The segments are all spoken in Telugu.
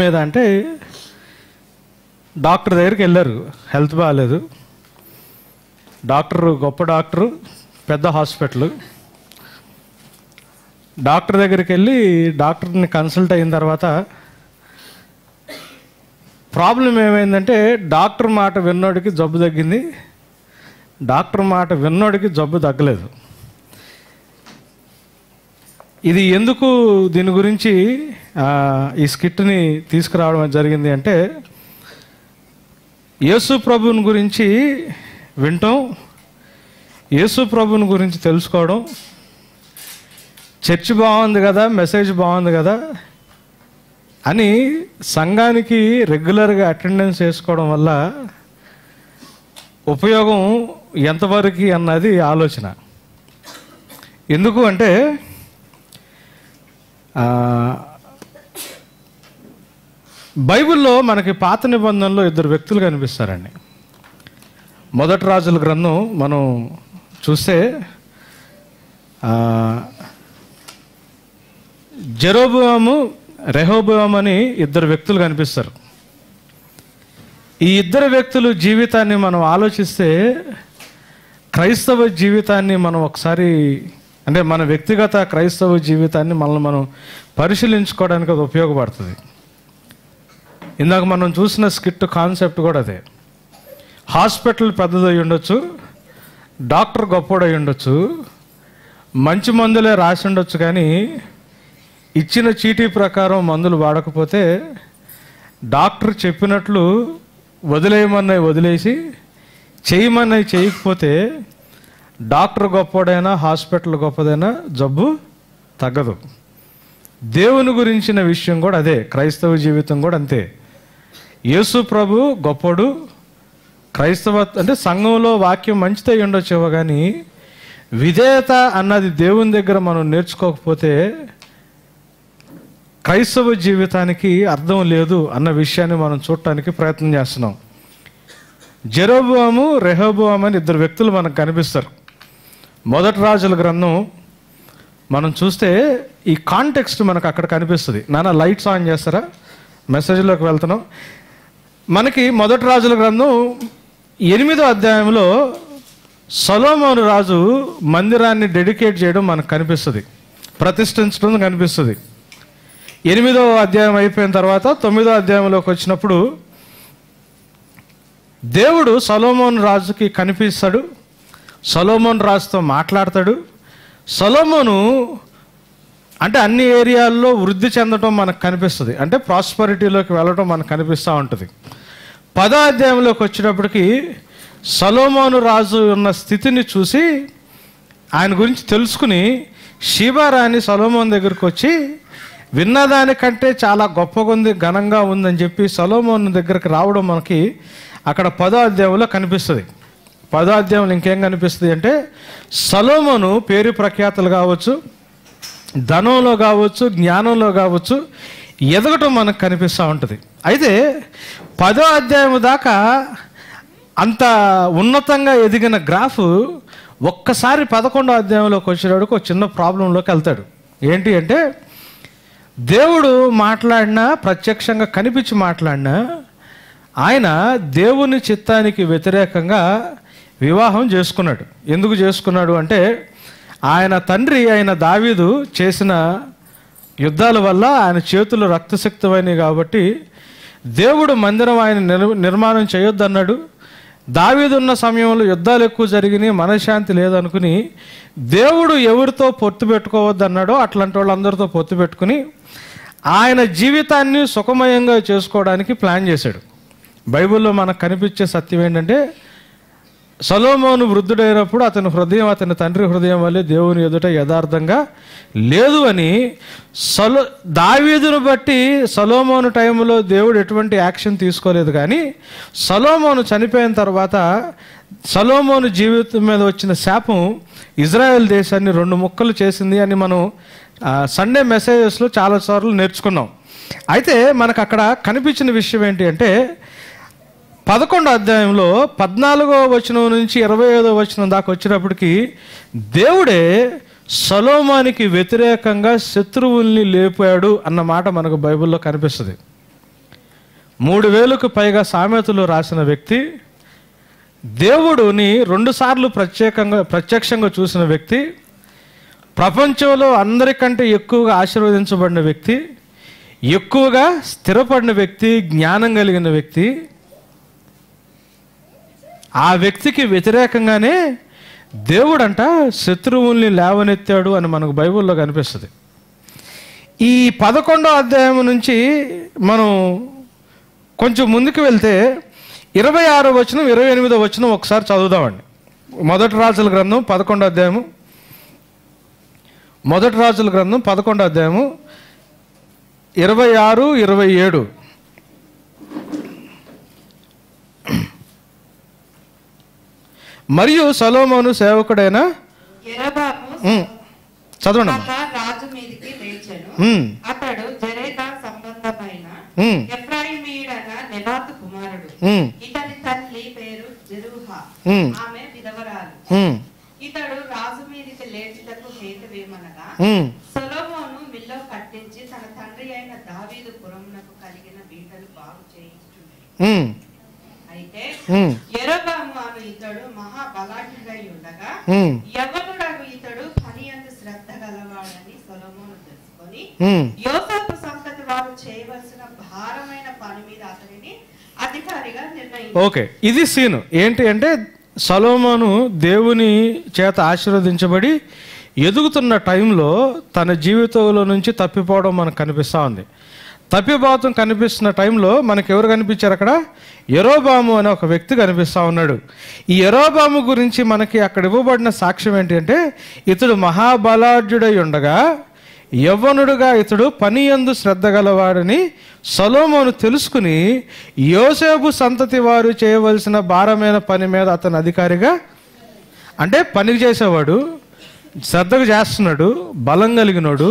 మీద అంటే డాక్టర్ దగ్గరికి వెళ్ళారు. హెల్త్ బాగాలేదు డాక్టర్ గొప్ప డాక్టరు పెద్ద హాస్పిటల్. డాక్టర్ దగ్గరికి వెళ్ళి డాక్టర్ని కన్సల్ట్ అయిన తర్వాత ప్రాబ్లం ఏమైందంటే డాక్టర్ మాట విన్నోడికి జబ్బు తగ్గింది. డాక్టర్ మాట విన్నోడికి జబ్బు తగ్గలేదు. ఇది ఎందుకు దీని గురించి ఈ స్కిట్ని తీసుకురావడం జరిగింది అంటే యేసు ప్రభుని గురించి వింటాం యేసు ప్రభుని గురించి తెలుసుకోవడం చర్చ్ బాగుంది కదా మెసేజ్ బాగుంది కదా అని సంఘానికి రెగ్యులర్గా అటెండెన్స్ చేసుకోవడం వల్ల ఉపయోగం ఎంతవరకు అన్నది ఆలోచన. ఎందుకు అంటే బైబిల్లో మనకి పాత నిబంధనలో ఇద్దరు వ్యక్తులు కనిపిస్తారండి. మొదటి రాజుల గ్రంథం మనం చూస్తే ఆ, జెరోబువాము రెహోబువాం అని ఇద్దరు వ్యక్తులు కనిపిస్తారు. ఈ ఇద్దరు వ్యక్తులు జీవితాన్ని మనం ఆలోచిస్తే క్రైస్తవ జీవితాన్ని మనం ఒకసారి అంటే మన వ్యక్తిగత క్రైస్తవ జీవితాన్ని మనల్ని మనం పరిశీలించుకోవడానికి అది ఉపయోగపడుతుంది. ఇందాక మనం చూసిన స్కిట్ కాన్సెప్ట్ కూడా అదే. హాస్పిటల్ పెద్దదై ఉండొచ్చు డాక్టర్ గొప్పడై ఉండొచ్చు మంచి మందులే రాసి ఉండొచ్చు కానీ ఇచ్చిన చీటీ ప్రకారం మందులు వాడకపోతే డాక్టర్ చెప్పినట్లు వదిలేయమన్నవి వదిలేసి చేయమన్నవి చేయకపోతే డాక్టర్ గొప్పోడైనా హాస్పిటల్ గొప్పదైనా జబ్బు తగ్గదు. దేవుని గురించిన విషయం కూడా అదే క్రైస్తవ జీవితం కూడా అంతే. యేసు ప్రభు గొప్పడు క్రైస్తవ అంటే సంఘంలో వాక్యం మంచిదై ఉండొచ్చేవో కానీ విధేయత అన్నది దేవుని దగ్గర మనం నేర్చుకోకపోతే క్రైస్తవ జీవితానికి అర్థం లేదు అన్న విషయాన్ని మనం చూడటానికి ప్రయత్నం చేస్తున్నాం. జెరోబువాము రెహోబువాము అని ఇద్దరు వ్యక్తులు మనకు కనిపిస్తారు. మొదటి రాజుల గ్రంథం మనం చూస్తే ఈ కాంటెక్స్ట్ మనకు అక్కడ కనిపిస్తుంది. నాన్న లైట్స్ ఆన్ చేస్తారా? మెసేజ్లోకి వెళ్తున్నాం. మనకి మొదటి రాజుల గ్రంథం ఎనిమిదో అధ్యాయంలో సలోమోను రాజు మందిరాన్ని డెడికేట్ చేయడం మనకు కనిపిస్తుంది. ప్రతిష్ఠించడం కనిపిస్తుంది. ఎనిమిదో అధ్యాయం అయిపోయిన తర్వాత తొమ్మిదో అధ్యాయంలోకి వచ్చినప్పుడు దేవుడు సలోమోన్ రాజుకి కనిపిస్తాడు. సలోమోన్ రాజుతో మాట్లాడతాడు. సలోమోను అంటే అన్ని ఏరియాల్లో వృద్ధి చెందడం మనకు కనిపిస్తుంది. అంటే ప్రాస్పరిటీలోకి వెళ్ళడం మనకు కనిపిస్తూ ఉంటుంది. పదో అధ్యాయంలోకి వచ్చేటప్పటికి సలోమోను రాజు ఉన్న స్థితిని చూసి ఆయన గురించి తెలుసుకుని శివరాణి సలోమోన్ దగ్గరికి వచ్చి విన్నదానికంటే చాలా గొప్పగా ఉంది ఘనంగా ఉందని చెప్పి సలోమోన్ దగ్గరకు రావడం మనకి అక్కడ పదో అధ్యాయంలో కనిపిస్తుంది. పదో అధ్యాయంలో ఇంకేం కనిపిస్తుంది అంటే సలోమోను పేరు ప్రఖ్యాతలు కావచ్చు ధనంలో కావచ్చు జ్ఞానంలో కావచ్చు ఎదగటం మనకు కనిపిస్తూ ఉంటుంది. అయితే పదో అధ్యాయం దాకా అంత ఉన్నతంగా ఎదిగిన గ్రాఫ్ ఒక్కసారి పదకొండో అధ్యాయంలోకి వచ్చేటప్పుడు ఒక చిన్న ప్రాబ్లంలోకి వెళ్తాడు. ఏంటి అంటే దేవుడు మాట్లాడినా ప్రత్యక్షంగా కనిపించి మాట్లాడినా ఆయన దేవుని చిత్తానికి వ్యతిరేకంగా వివాహం చేసుకున్నాడు. ఎందుకు చేసుకున్నాడు అంటే ఆయన తండ్రి ఆయన దావీదు చేసిన యుద్ధాల వల్ల ఆయన చేతులు రక్తశక్తమైనవి కాబట్టి దేవుడు మందిరం ఆయన నిర్మాణం చేయొద్దన్నాడు. దావీదున్న సమయంలో యుద్ధాలు ఎక్కువ జరిగినాయి మనశ్శాంతి లేదనుకుని దేవుడు ఎవరితో పొత్తు పెట్టుకోవద్దన్నాడో అట్లాంటి వాళ్ళందరితో పొత్తు పెట్టుకుని ఆయన జీవితాన్ని సుఖమయంగా చేసుకోవడానికి ప్లాన్ చేశాడు. బైబిల్లో మనకు కనిపించే సత్యం ఏంటంటే సలోమోను వృద్ధుడైనప్పుడు అతని హృదయం అతని తండ్రి హృదయం వల్లే దేవుని ఎదుట యథార్థంగా లేదు అని సలో దావీదును బట్టి సలోమోను టైంలో దేవుడు ఎటువంటి యాక్షన్ తీసుకోలేదు కానీ సలోమోను చనిపోయిన తర్వాత సలోమోను జీవితం మీద వచ్చిన శాపం ఇజ్రాయెల్ దేశాన్ని రెండు ముక్కలు చేసింది అని మనం సండే మెసేజెస్లో చాలాసార్లు నేర్చుకున్నాం. అయితే మనకు అక్కడ కనిపించిన విషయం ఏంటి అంటే పదకొండో అధ్యాయంలో పద్నాలుగో వచనం నుంచి ఇరవై ఐదో వచనం దాకా వచ్చినప్పటికీ దేవుడే సలోమానికి వ్యతిరేకంగా శత్రువుల్ని లేపాడు అన్న మాట మనకు బైబిల్లో కనిపిస్తుంది. మూడు వేలకు పైగా సామెతలు రాసిన వ్యక్తి దేవుడుని రెండుసార్లు ప్రత్యేకంగా ప్రత్యక్షంగా చూసిన వ్యక్తి ప్రపంచంలో అందరికంటే ఎక్కువగా ఆశీర్వదించబడిన వ్యక్తి ఎక్కువగా స్థిరపడిన వ్యక్తి జ్ఞానం కలిగిన వ్యక్తి ఆ వ్యక్తికి వ్యతిరేకంగానే దేవుడంట శత్రువుల్ని లేవనెత్తాడు అని మనకు బైబిల్లో కనిపిస్తుంది. ఈ పదకొండో అధ్యాయం నుంచి మనం కొంచెం ముందుకు వెళ్తే ఇరవై ఆరో వచనం ఇరవై ఎనిమిదో వచనం ఒకసారి చదువుదామండి. మొదటి రాజుల గ్రంథం పదకొండో అధ్యాయము. మొదటి రాజుల గ్రంథం పదకొండో అధ్యాయము. ఇరవై ఆరు ఇరవై ఏడు. మరియు సలోమోను సేవకుడైన చదవండి రాజు మీదికి అతడు జరేదా సంబంధమైన ఉమ్, ఎఫ్రాయిమీయుడైన నెబాతు కుమారుడు. ఉమ్, ఇతని తల్లి పేరు జెరూహా. ఉమ్, ఆమె విధవరాలు. ఉమ్, ఇతడు రాజు మీదికి లేచుటకు హేతువేమనగా ఉమ్, సొలొమోను మిల్లో కట్టించి తన తండ్రి అయిన దావీదు పురమునకు కలిగిన బీటలు బాగు అయితే ఇతడు మహా బలాఢ్యుడై ఉండగా యవనుడగు ఇతడు పని అందు శ్రద్ధ గలవాడని సొలొమోను తెలుసుకొని. యోసేపు సంతతి వారు చేయవలసిన భారమైన పని మీద అతనిని అధికారిగా నిర్ణయించారు. ఓకే ఇది సీను. ఏంటి అంటే సలోమోను దేవుని చేత ఆశీర్వదించబడి ఎదుగుతున్న టైంలో తన జీవితంలో నుంచి తప్పిపోవడం మనకు కనిపిస్తూ ఉంది. తప్పిపోతం కనిపిస్తున్న టైంలో మనకి ఎవరు కనిపించారు అక్కడ? ఎరోబాము అనే ఒక వ్యక్తి కనిపిస్తూ ఉన్నాడు. ఈ ఎరోబాము గురించి మనకి అక్కడ ఇవ్వబడిన సాక్ష్యం ఏంటంటే ఇతడు మహాబలాఢ్యుడై ఉండగా యవ్వనుడుగా ఇతడు పని యందు శ్రద్ధ గలవాడని సలోమోను తెలుసుకుని యోసేపు సంతతి వారు చేయవలసిన భారమైన పని మీద అతను అధికారిగా అంటే పనికి చేసేవాడు శ్రద్ధగా చేస్తున్నాడు బలం కలిగినోడు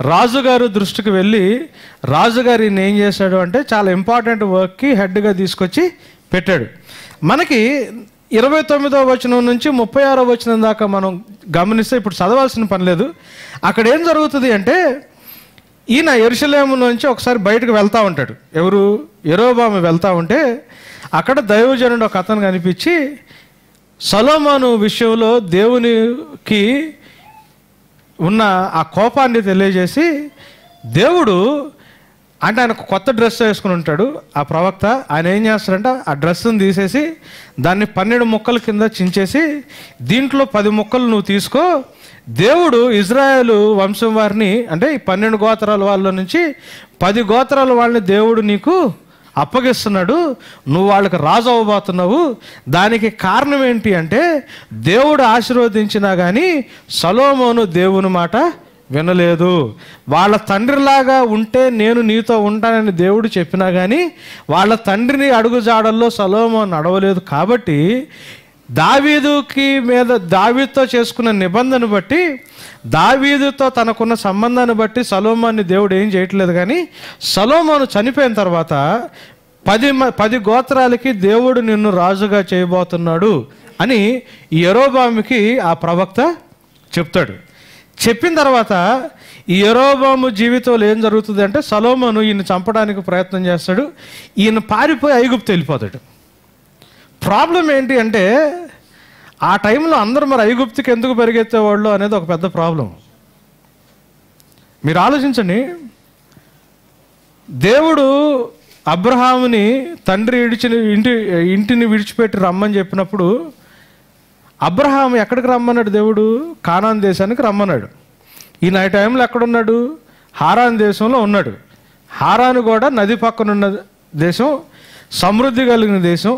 రాజుగారు దృష్టికి వెళ్ళి రాజుగారు ఈయన ఏం చేశాడు అంటే చాలా ఇంపార్టెంట్ వర్క్కి హెడ్గా తీసుకొచ్చి పెట్టాడు. మనకి ఇరవై తొమ్మిదో వచనం నుంచి ముప్పై ఆరో వచనం దాకా మనం గమనిస్తే ఇప్పుడు చదవాల్సిన పని లేదు. అక్కడ ఏం జరుగుతుంది అంటే ఈయన ఎరుసలేము నుంచి ఒకసారి బయటకు వెళ్తూ ఉంటాడు. ఎవరు? ఎరోబాము వెళ్తూ ఉంటే అక్కడ దైవజనుడు ఒక అతను కనిపించి సలోమాను విషయంలో దేవునికి ఉన్న ఆ కోపాన్ని తెలియజేసి దేవుడు అంటే ఆయన కొత్త డ్రెస్ వేసుకుని ఉంటాడు. ఆ ప్రవక్త ఆయన ఏం చేస్తాడంటే? ఆ డ్రెస్సును తీసేసి దాన్ని పన్నెండు ముక్కల కింద చించేసి దీంట్లో పది ముక్కలు నువ్వు తీసుకో. దేవుడు ఇజ్రాయేలు వంశం వారిని అంటే ఈ పన్నెండు గోత్రాల వాళ్ళ నుంచి పది గోత్రాల వాళ్ళని దేవుడు నీకు అప్పగిస్తున్నాడు. నువ్వు వాళ్ళకి రాజు అవ్వబోతున్నావు. దానికి కారణం ఏంటి అంటే దేవుడు ఆశీర్వదించినా కానీ సలోమోను దేవుని మాట వినలేదు. వాళ్ళ తండ్రిలాగా ఉంటే నేను నీతో ఉంటానని దేవుడు చెప్పినా కానీ వాళ్ళ తండ్రిని అడుగుజాడల్లో సలోమో నడవలేదు. కాబట్టి దావీదుకి మీద దావీదుతో చేసుకున్న నిబంధన బట్టి దావీదుతో తనకున్న సంబంధాన్ని బట్టి సలోమాన్ని దేవుడు ఏం చేయట్లేదు కానీ సలోమాను చనిపోయిన తర్వాత పది మ- పది గోత్రాలకి దేవుడు నిన్ను రాజుగా చేయబోతున్నాడు అని ఈ యెరోబాముకి ఆ ప్రవక్త చెప్తాడు. చెప్పిన తర్వాత ఈ యెరోబాము జీవితంలో ఏం జరుగుతుంది అంటే సలోమను ఈయన చంపడానికి ప్రయత్నం చేస్తాడు. ఈయన పారిపోయి ఐగుప్తు వెళ్ళిపోతాడు. ప్రాబ్లం ఏంటి అంటే ఆ టైంలో అందరూ మరి ఐగుప్తికి ఎందుకు పరిగెత్తేవాళ్ళు అనేది ఒక పెద్ద ప్రాబ్లం. మీరు ఆలోచించండి దేవుడు అబ్రహాముని తండ్రి విడిచిన ఇంటి ఇంటిని విడిచిపెట్టి రమ్మని చెప్పినప్పుడు అబ్రహాం ఎక్కడికి రమ్మన్నాడు దేవుడు? కానాన్ దేశానికి రమ్మన్నాడు. ఈయన ఈ టైంలో ఎక్కడున్నాడు? హారాన్ దేశంలో ఉన్నాడు. హారాను కూడా నది పక్కన ఉన్న దేశం సమృద్ధి కలిగిన దేశం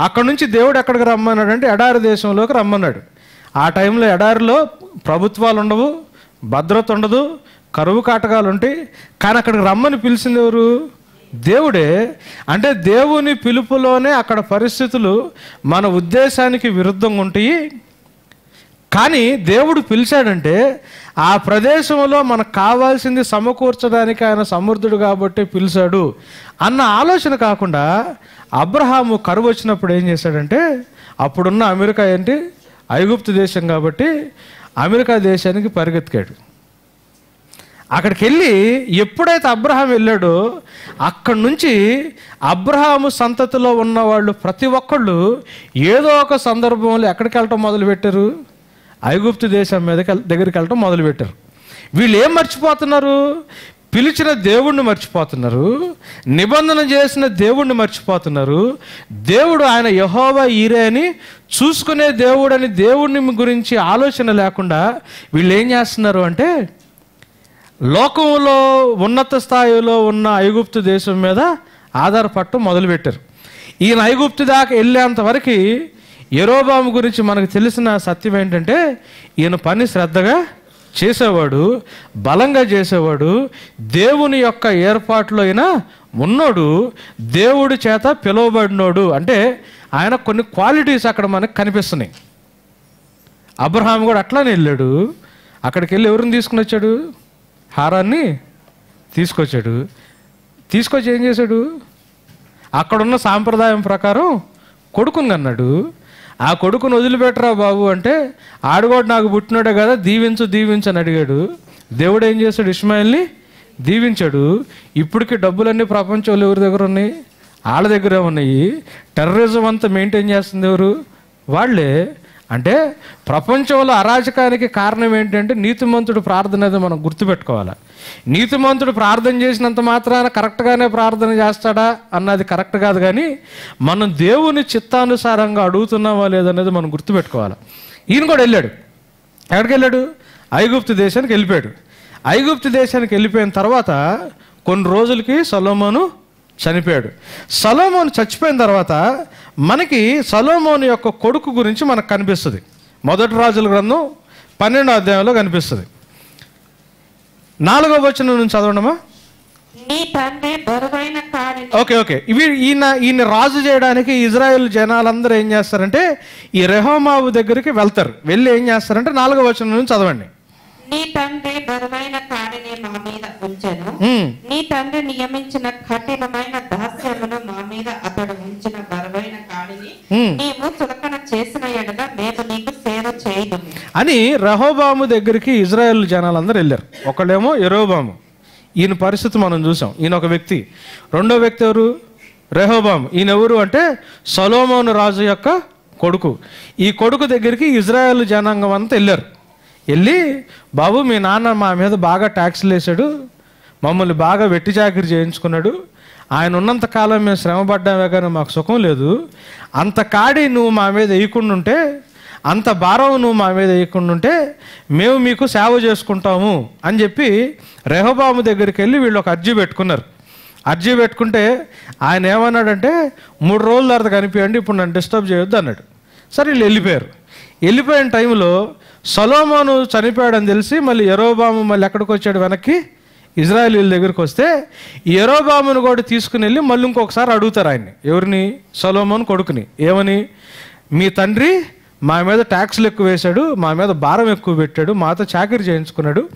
అక్కడ నుంచి దేవుడు ఎక్కడికి రమ్మన్నాడు అంటే ఎడారి దేశంలోకి రమ్మన్నాడు. ఆ టైంలో ఎడారిలో ప్రభుత్వాలు ఉండవు భద్రత ఉండదు కరువు కాటకాలు ఉంటాయి. కానీ అక్కడికి రమ్మని పిలిచింది ఎవరు? దేవుడే. అంటే దేవుని పిలుపులోనే అక్కడ పరిస్థితులు మన ఉద్దేశానికి విరుద్ధంగా ఉంటాయి. కానీ దేవుడు పిలిచాడంటే ఆ ప్రదేశంలో మనకు కావాల్సింది సమకూర్చడానికి ఆయన సమర్థుడు కాబట్టి పిలిచాడు. అన్న ఆలోచన కాకుండా అబ్రహాము కరువు వచ్చినప్పుడు ఏం చేశాడంటే అప్పుడున్న అమెరికా ఏంటి? ఐగుప్తు దేశం కాబట్టి అమెరికా దేశానికి పరిగెత్తికాడు. అక్కడికి వెళ్ళి ఎప్పుడైతే అబ్రహాం వెళ్ళాడో అక్కడి నుంచి అబ్రహాము సంతతిలో ఉన్న వాళ్ళు ప్రతి ఒక్కళ్ళు ఏదో ఒక సందర్భంలో ఎక్కడికి వెళ్ళటం మొదలుపెట్టారు? ఐగుప్తు దేశం మీదకి దగ్గరికి వెళ్ళటం మొదలుపెట్టారు. వీళ్ళు ఏం మర్చిపోతున్నారు? పిలిచిన దేవుణ్ణి మర్చిపోతున్నారు నిబంధన చేసిన దేవుణ్ణి మర్చిపోతున్నారు. దేవుడు ఆయన యహోవా ఈరే అని చూసుకునే దేవుడని దేవుడిని గురించి ఆలోచన లేకుండా వీళ్ళు ఏం చేస్తున్నారు అంటే లోకంలో ఉన్నత స్థాయిలో ఉన్న ఐగుప్తు దేశం మీద ఆధారపడటం మొదలుపెట్టారు. ఈయన ఐగుప్తు దాకా వెళ్ళేంతవరకు ఎరోబాము గురించి మనకు తెలిసిన సత్యం ఏంటంటే ఈయన పని శ్రద్ధగా చేసేవాడు బలంగా చేసేవాడు దేవుని యొక్క ఏర్పాట్లో అయినా ఉన్నోడు దేవుడి చేత పిలువబడినోడు. అంటే ఆయన కొన్ని క్వాలిటీస్ అక్కడ మనకు కనిపిస్తున్నాయి. అబ్రహాం కూడా అట్లానే వెళ్ళాడు. అక్కడికి వెళ్ళి ఎవరిని తీసుకుని వచ్చాడు? హారాన్ని తీసుకొచ్చాడు. తీసుకొచ్చి ఏం చేశాడు? అక్కడున్న సాంప్రదాయం ప్రకారం కొడుకుని అన్నాడు ఆ కొడుకును వదిలిపెట్టరా బాబు అంటే ఆడుగోడు నాకు పుట్టినాడే కదా దీవించు దీవించు అని అడిగాడు. దేవుడు ఏం చేశాడు? ఇస్మాయిల్ని దీవించాడు. ఇప్పటికి డబ్బులన్నీ ప్రపంచంలో ఎవరి దగ్గర ఉన్నాయి? వాళ్ళ దగ్గరే ఉన్నాయి. టెర్రరిజం అంతా మెయింటైన్ చేస్తుంది ఎవరు? వాళ్ళే. అంటే ప్రపంచంలో అరాచకానికి కారణం ఏంటంటే నీతిమంతుడు ప్రార్థన అనేది మనం గుర్తుపెట్టుకోవాలి. నీతిమంతుడు ప్రార్థన చేసినంత మాత్రాన కరెక్ట్గానే ప్రార్థన చేస్తాడా అన్నది కరెక్ట్ కాదు కానీ మనం దేవుని చిత్తానుసారంగా అడుగుతున్నామా లేదనేది మనం గుర్తుపెట్టుకోవాలి. ఈయన కూడా వెళ్ళాడు. ఎక్కడికి వెళ్ళాడు? ఐగుప్తు దేశానికి వెళ్ళిపోయాడు. ఐగుప్తు దేశానికి వెళ్ళిపోయిన తర్వాత కొన్ని రోజులకి సొలోమోను చనిపోయాడు. సలోమోను చచ్చిపోయిన తర్వాత మనకి సలోమోను యొక్క కొడుకు గురించి మనకు కనిపిస్తుంది. మొదటి రాజుల గ్రంథం పన్నెండో అధ్యాయంలో కనిపిస్తుంది. నాలుగో వచనం నుంచి చదవడమా నీ తండ్రి బరువైన కాడిని ఓకే ఓకే. ఇవి ఈయన ఈయన రాజు చేయడానికి ఇజ్రాయెల్ జనాలందరూ ఏం చేస్తారంటే ఈ రెహోమావు దగ్గరికి వెళ్తారు. వెళ్ళి ఏం చేస్తారంటే నాలుగో వచనం నుంచి చదవండి. నీ తండ్రి బరువైన కాడిని మా మీద ఉంచెను. నీ తండ్రి నియమించిన కఠినమైన దాస్యమును మా మీద అతడు ఉంచిన బరువైన కాడిని. నీవు చులకన చేసిన ఎడల మేము నీకు సేవ చేయదు అని రహోబాము దగ్గరికి ఇజ్రాయెల్ జనాలందరూ వెళ్ళారు. ఒకళ్ళేమో ఎరోబాము ఈయన పరిస్థితి మనం చూసాం. ఈయన ఒక వ్యక్తి. రెండో వ్యక్తి ఎవరు? రెహోబాము. ఈయన ఎవరు అంటే సొలోమోను రాజు యొక్క కొడుకు. ఈ కొడుకు దగ్గరికి ఇజ్రాయెల్ జనాంగం అంతా వెళ్ళారు. వెళ్ళి బాబు మీ నాన్న మా మీద బాగా ట్యాక్స్లు వేసాడు మమ్మల్ని బాగా వెట్టి చాకరీ చేయించుకున్నాడు. ఆయన ఉన్నంత కాలం మేము శ్రమ పడ్డామే కానీ మాకు సుఖం లేదు. అంత కాడి నువ్వు మా మీద వేయకుండా ఉంటే అంత భారం నువ్వు మా మీద వేయకుండా ఉంటే మేము మీకు సేవ చేసుకుంటాము. అని చెప్పి రెహబాము దగ్గరికి వెళ్ళి వీళ్ళు ఒక అర్జీ పెట్టుకున్నారు. అర్జీ పెట్టుకుంటే ఆయన ఏమన్నాడంటే మూడు రోజుల తర్వాత కనిపించండి ఇప్పుడు నన్ను డిస్టర్బ్ చేయొద్దు అన్నాడు. సరే వీళ్ళు వెళ్ళిపోయారు. వెళ్ళిపోయిన టైంలో సలోమోను చనిపోయాడని తెలిసి మళ్ళీ ఎరోబాము మళ్ళీ ఎక్కడికి వచ్చాడు? వెనక్కి ఇజ్రాయేలీల దగ్గరికి వస్తే ఈ ఎరోబామును కూడా తీసుకుని వెళ్ళి మళ్ళీ ఇంకొకసారి అడుగుతారు ఆయన్ని. ఎవరిని? సలోమోను కొడుకుని. ఏమని? మీ తండ్రి మా మీద ట్యాక్స్లు ఎక్కువ వేశాడు మా మీద భారం ఎక్కువ పెట్టాడు మాతో చాకరీ చేయించుకున్నాడు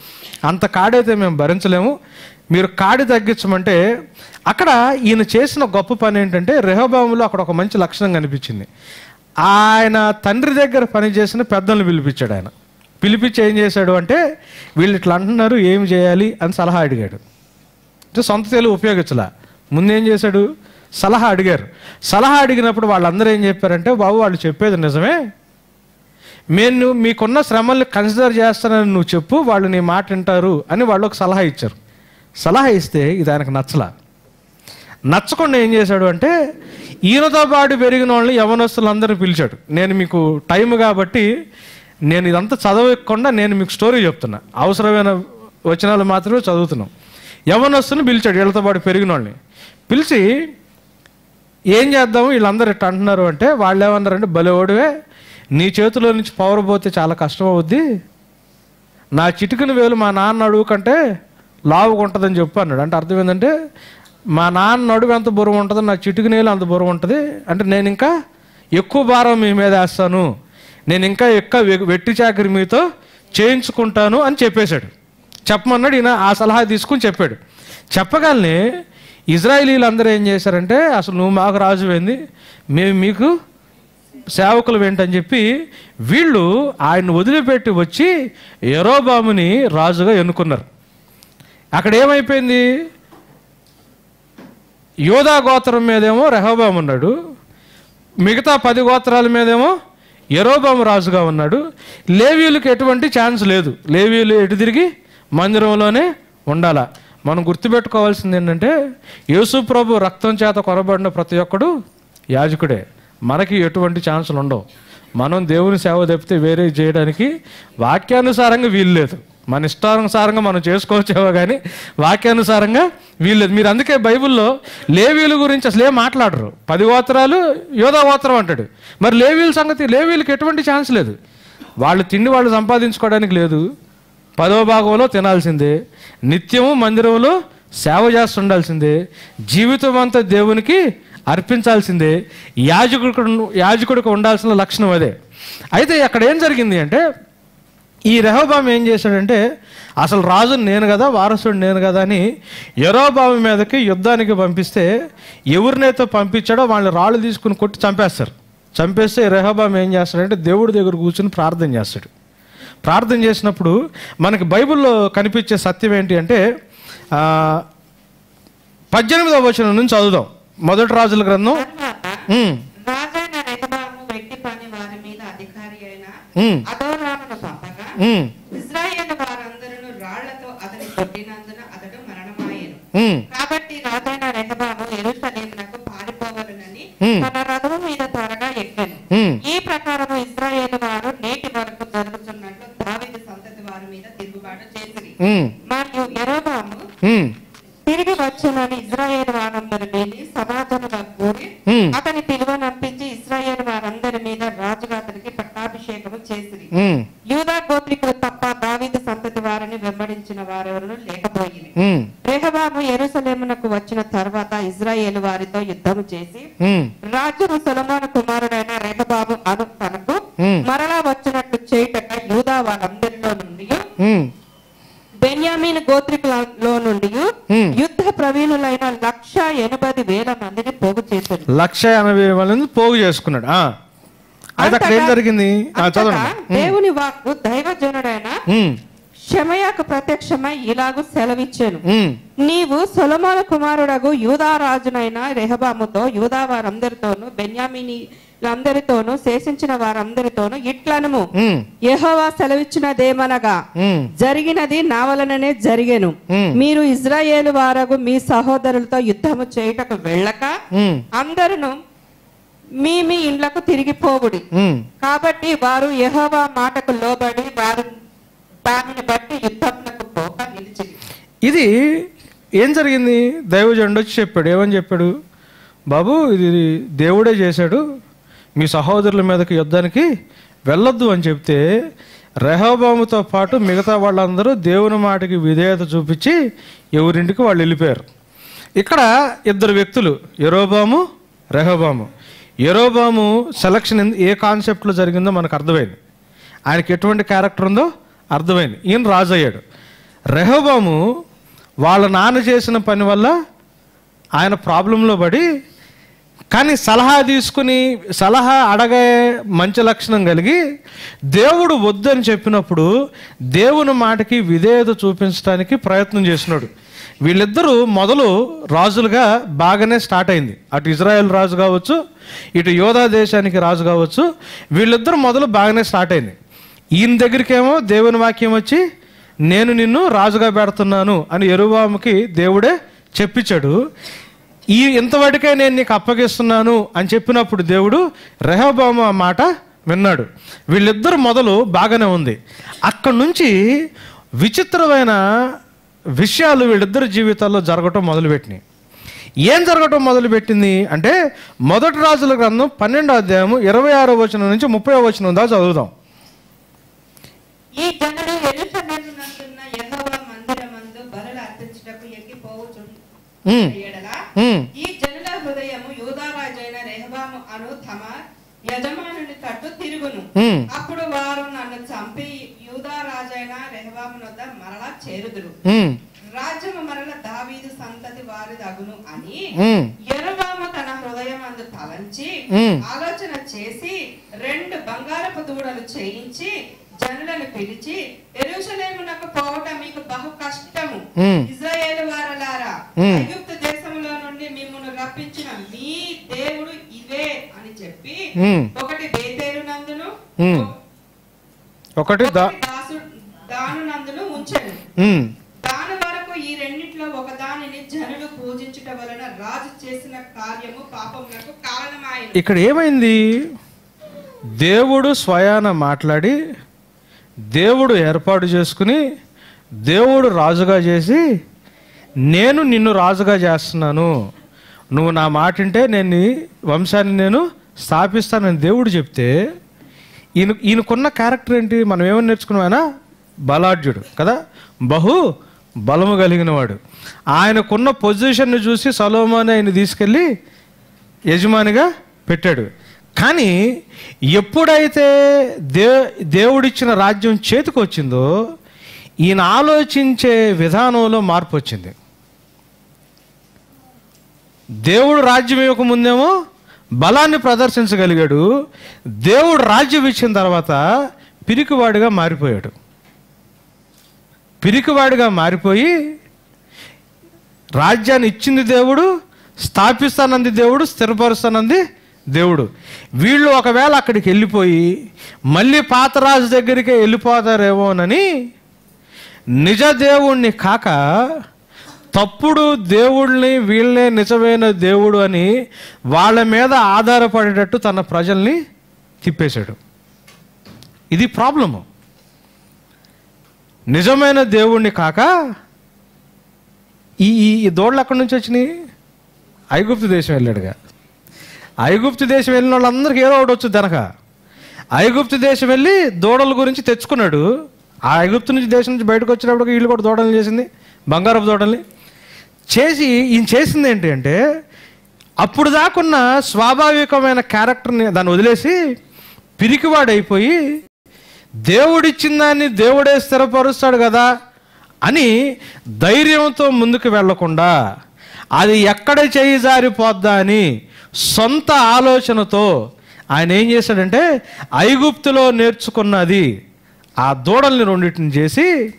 అంత కాడైతే మేము భరించలేము మీరు కాడి తగ్గించమంటే అక్కడ ఈయన చేసిన గొప్ప పని ఏంటంటే రెహోబాములో అక్కడ ఒక మంచి లక్షణం కనిపించింది. ఆయన తండ్రి దగ్గర పనిచేసిన పెద్దలను పిలిపించాడు ఆయన. పిలిపించి ఏం చేశాడు అంటే వీళ్ళు ఇట్లా అంటున్నారు ఏం చేయాలి అని సలహా అడిగాడు. అంటే సొంత తెలుగు ఉపయోగించలా. ముందేం చేశాడు? సలహా అడిగారు. సలహా అడిగినప్పుడు వాళ్ళందరూ ఏం చెప్పారంటే బాబు వాళ్ళు చెప్పేది నిజమే. నేను మీకున్న శ్రమల్ని కన్సిడర్ చేస్తానని నువ్వు చెప్పు వాళ్ళు నీ మాట వింటారు అని వాళ్ళు ఒక సలహా ఇచ్చారు. సలహా ఇస్తే ఇది ఆయనకు నచ్చలా. నచ్చకుండా ఏం చేశాడు అంటే ఈయనతో పాటు పెరిగిన వాళ్ళని యవనస్తులందరినీ పిలిచాడు. నేను మీకు టైం కాబట్టి నేను ఇదంతా చదవకుండా నేను మీకు స్టోరీ చెప్తున్నా. అవసరమైన వచనాలు మాత్రమే చదువుతున్నాం. యవనస్తుని పిలిచాడు వీళ్ళతో పాటు పెరిగిన వాళ్ళని. పిలిచి ఏం చేద్దాము? వీళ్ళందరూ ఇట్లా అంటున్నారు అంటే వాళ్ళు ఏమన్నారంటే బలేవాడివే నీ చేతిలో నుంచి పవర్ పోతే చాలా కష్టం అవుద్ది. నా చిటికిన వేలు మా నాన్న అడుగు కంటే లావుగా ఉంటుందని చెప్పు అన్నాడు. అంటే అర్థం ఏంటంటే మా నాన్న నడువు ఎంత బరువు ఉంటుంది నా చిటికి నేలు అంత బరువు ఉంటుంది. అంటే నేను ఇంకా ఎక్కువ భారం మీ మీద వేస్తాను. నేను ఇంకా ఎక్కువ వెట్టి చాకరి మీతో చేయించుకుంటాను అని చెప్పేశాడు. చెప్పమన్నాడు ఈయన ఆ సలహా తీసుకుని చెప్పాడు. చెప్పగానే ఇజ్రాయిలీలందరూ ఏం చేశారంటే అసలు నువ్వు మాకు రాజు ఏంది మేము మీకు సేవకులు ఏంటని చెప్పి వీళ్ళు ఆయన వదిలిపెట్టి వచ్చి ఎరోబాముని రాజుగా ఎన్నుకున్నారు. అక్కడ ఏమైపోయింది? యోధా గోత్రం మీదేమో రెహోబాం ఉన్నాడు. మిగతా పది గోత్రాల మీదేమో ఎరోబాం రాజుగా ఉన్నాడు. లేవీయులకు ఎటువంటి ఛాన్స్ లేదు. లేవీయులు ఎటు తిరిగి? మందిరంలోనే ఉండాలా. మనం గుర్తుపెట్టుకోవాల్సింది ఏంటంటే యేసు ప్రభు రక్తం చేత కొనబడిన ప్రతి ఒక్కడు యాజకుడే. మనకి ఎటువంటి ఛాన్సులు ఉండవు. మనం దేవుని సేవ తప్పితే వేరే చేయడానికి వాక్యానుసారంగా వీలు లేదు. మన ఇష్టానుసారంగా మనం చేసుకోవచ్చేవో కానీ వాక్యానుసారంగా వీల్లేదు. మీరు అందుకే బైబిల్లో లేవీల గురించి అసలు ఏం మాట్లాడరు. పది గోత్రాలు యోధా గోత్రం అంటాడు. మరి లేవీల సంగతి లేవీలకి ఎటువంటి ఛాన్స్ లేదు. వాళ్ళు తిండి వాళ్ళు సంపాదించుకోవడానికి లేదు. పదవ భాగంలో తినాల్సిందే. నిత్యము మందిరంలో సేవ చేస్తుండాల్సిందే. జీవితం అంతా దేవునికి అర్పించాల్సిందే. యాజకుడు యాజకుడికి ఉండాల్సిన లక్షణం అదే. అయితే అక్కడ ఏం జరిగింది అంటే ఈ రెహోబాం ఏం చేశాడంటే అసలు రాజు నేను కదా వారసుడు నేను కదా అని యరోబాము మీదకి యుద్ధానికి పంపిస్తే ఎవరినైతే పంపించాడో వాళ్ళు రాళ్ళు తీసుకుని కొట్టి చంపేస్తారు. చంపేస్తే రెహోబాం ఏం చేస్తాడంటే దేవుడి దగ్గర కూర్చుని ప్రార్థన చేస్తాడు. ప్రార్థన చేసినప్పుడు మనకి బైబిల్లో కనిపించే సత్యం ఏంటి అంటే పద్దెనిమిదవ వచనం నుంచి చదువుదాం. మొదటి రాజుల గ్రంథం. అధికారి ఇజ్రాయేల్ వారందరూ రాళ్ళతో అతని కొట్టినందున అతడు మరణమాయెను ఉమ్, కాబట్టి రాజైన రెహబాము ఎరుసలేమునకు పారిపోవలనని. తన రథము మీద త్వరగా ఎక్కాను. ఈ ప్రకారము ఇజ్రాయేల్ వారు నేటి వరకు జరుగుతున్నట్లు దావీదు సంతతి వారి మీద తిరుగుబాటు చేసిరి. ఉమ్, మరియు ఎరోబాము ఉమ్, తిరిగి వచ్చునని ఇజ్రాయేల్ వారందరి మీద కూడి ఉమ్, అతని పిలువనంపించి ఇజ్రాయేల్ వారందరి మీద రాజుగా అతనికి పట్టాభిషేకము ఉమ్, యూదా గోత్రికులు తప్ప దావీదు సంతతి వారిని వెంబడించిన వారెవరు లేకపోయింది ఉమ్, రెహబాము ఎరుసలేమునకు వచ్చిన తర్వాత ఇజ్రాయేలు వారితో యుద్ధము చేసి రాజును సొలొమోను కుమారుడైన రెహబాము అను తనకు. మరలా వచ్చినట్లు చేయుటక యూదా వాళ్ళందరిలో నుండి బెన్యామీన్ గోత్రికులలో నుండి. యుద్ధ ప్రవీణులైన లక్ష ఎనభై వేల మందిని పోగు చేశారు లక్ష ఎనభై వాళ్ళని పోగు చేసుకున్నాడు. అయితే అక్కడ ఏం జరిగింది? దేవుని వాక్కు దైవజనుడైన ఉమ్, షమయాకు ప్రత్యక్షమై ఇలాగూ సెలవిచ్చాను. నీవు సొలొమోను కుమారుడగు యూదా రాజునైన రెహబాముతో యూదా వారందరితోనూ బెన్యామిని అందరితోనూ శేషించిన వారందరితోనూ ఇట్లనము. యెహోవా సెలవిచ్చినదేమనగా జరిగినది నా వలననే జరిగెను. మీరు ఇజ్రాయేలు వారగు మీ సహోదరులతో యుద్ధము చేయుటకు వెళ్ళక అందరును మీ మీ ఇండ్లకు తిరిగిపోవుడి. కాబట్టి వారు యెహోవా మాటకు లోబడి వారు దానిని బట్టి యుద్ధమునకు పోక నిలిచింది ఇది ఏం జరిగింది? దైవజనుడు వచ్చి చెప్పాడు. ఏమని చెప్పాడు? బాబు ఇది దేవుడే చేశాడు. మీ సహోదరుల మీదకి యుద్ధానికి వెళ్ళొద్దు అని చెప్తే రెహోబాముతో పాటు మిగతా వాళ్ళందరూ దేవుని మాటకి విధేయత చూపించి ఎవరింటికి వాళ్ళు వెళ్ళిపోయారు. ఇక్కడ ఇద్దరు వ్యక్తులు ఎరోబాము రెహోబాము. ఎరోబాము సెలక్షన్ ఏ కాన్సెప్ట్లో జరిగిందో మనకు అర్థమైంది. ఆయనకి ఎటువంటి క్యారెక్టర్ ఉందో అర్థమైంది. ఈయన రాజు అయ్యాడు రెహోబాము వాళ్ళ నాన్న చేసిన పని వల్ల ఆయన ప్రాబ్లంలో పడి కానీ సలహా తీసుకుని సలహా అడగే మంచి లక్షణం కలిగి దేవుడు వద్దని చెప్పినప్పుడు దేవుని మాటకి విధేయత చూపించడానికి ప్రయత్నం చేసినాడు. వీళ్ళిద్దరూ మొదలు రాజులుగా బాగానే స్టార్ట్ అయింది. అటు ఇజ్రాయెల్ రాజు కావచ్చు ఇటు యోధా దేశానికి రాజు కావచ్చు వీళ్ళిద్దరూ మొదలు బాగానే స్టార్ట్ అయింది. ఈయన దగ్గరికేమో దేవుని వాక్యం వచ్చి నేను నిన్ను రాజుగా పెడుతున్నాను అని ఎరువాముకి దేవుడే చెప్పించాడు. ఈ ఇంతవరకే నేను నీకు అప్పగిస్తున్నాను అని చెప్పినప్పుడు దేవుడు రెహబామ మాట విన్నాడు. వీళ్ళిద్దరు మొదలు బాగానే ఉంది. అక్కడి నుంచి విచిత్రమైన విషయాలు వీళ్ళిద్దరి జీవితాల్లో జరగటం మొదలుపెట్టినాయి. ఏం జరగటం మొదలుపెట్టింది అంటే మొదటి రాజుల గ్రంథం పన్నెండో అధ్యాయము ఇరవై ఆరో వచనం నుంచి ముప్పై వచనం దా చదువుదాం. ఈ జనుడు ఈ జనుల హృదయము యూదారాజైన రెహబాము అను తమ యజమానుని తట్టు తిరుగును. అప్పుడు వారు నన్ను చంపి యూదారాజైన రెహబాము వద్ద మరలా చేరుదురు. రాజ్యము మరల దావీదు సంతతి వారిదగును అని ఉమ్, యెరొబాము తన హృదయం అందు తలంచి. ఆలోచన చేసి రెండు బంగారపు దూడలు చేయించి జనులను పిలిచి ఎరుసలేమునకు పోవటం మీకు బహు కష్టము. ఇజ్రాయేల్ వారలారా ఐగుప్త దేశంలో నుండి మిమ్మల్ని రప్పించిన మీ దేవుడు ఇవే అని చెప్పి ఒకటి బేతేరు నందును ఒకటి దాను నందును ఉంచండి దాని వరకు ఈ రెండిట్లో ఒక దానిని జనులు పూజించట వలన రాజు చేసిన కార్యము పాపములకు కారణమాయింది ఇక్కడ ఏమైంది? దేవుడు స్వయాన మాట్లాడి దేవుడు ఏర్పాటు చేసుకుని దేవుడు రాజుగా చేసి నేను నిన్ను రాజుగా చేస్తున్నాను. నువ్వు నా మాట వింటే నేను నీ వంశాన్ని నేను స్థాపిస్తానని దేవుడు చెప్తే ఈయన ఈయనకున్న క్యారెక్టర్ ఏంటి? మనం ఏమని నేర్చుకున్నామైనా బలాఢ్యుడు కదా? బహు బలము కలిగిన వాడు ఆయనకున్న పొజిషన్ని చూసి సలోమాని ఆయన తీసుకెళ్ళి యజమానిగా పెట్టాడు. కానీ ఎప్పుడైతే దే దేవుడిచ్చిన రాజ్యం చేతికి వచ్చిందో ఈయన ఆలోచించే విధానంలో మార్పు వచ్చింది దేవుడు రాజ్యం ఇవ్వకముందేమో బలాన్ని ప్రదర్శించగలిగాడు. దేవుడు రాజ్యం ఇచ్చిన తర్వాత పిరికివాడిగా మారిపోయాడు. పిరికివాడిగా మారిపోయి రాజ్యాన్ని ఇచ్చింది దేవుడు స్థాపిస్తానంది దేవుడు స్థిరపరుస్తానంది దేవుడు. వీళ్ళు ఒకవేళ అక్కడికి వెళ్ళిపోయి మళ్ళీ పాతరాజు దగ్గరికే వెళ్ళిపోతారేమోనని నిజ దేవుణ్ణి కాక తప్పుడు దేవుళ్ళని వీళ్ళే నిజమైన దేవుడు అని వాళ్ళ మీద ఆధారపడేటట్టు తన ప్రజల్ని తిప్పేశాడు. ఇది ప్రాబ్లము. నిజమైన దేవుణ్ణి కాక ఈ ఈ ఈ దోళ్ళు ఎక్కడి నుంచి వచ్చినాయి? ఐగుప్తు దేశం వెళ్ళాడుగా. ఐగుప్తు దేశం వెళ్ళిన వాళ్ళందరికీ ఏదో ఒకటి వచ్చు దనక ఐగుప్తు దేశం వెళ్ళి దూడల గురించి తెచ్చుకున్నాడు. ఆ ఐగుప్తు నుంచి దేశం నుంచి బయటకు వచ్చినప్పుడు వీళ్ళు కూడా దూడలు చేసింది బంగారపు దూడల్ని. చేసి ఈయన చేసింది ఏంటి అంటే అప్పుడు దాకున్న స్వాభావికమైన క్యారెక్టర్ని దాన్ని వదిలేసి పిరికివాడైపోయి దేవుడిచ్చిన దాన్ని దేవుడే స్థిరపరుస్తాడు కదా అని ధైర్యంతో ముందుకు వెళ్ళకుండా అది ఎక్కడ చేయి జారిపోద్దా అని సొంత ఆలోచనతో ఆయన ఏం చేశాడంటే ఐగుప్తులో నేర్చుకున్నది ఆ దూడల్ని రెండింటిని చేసి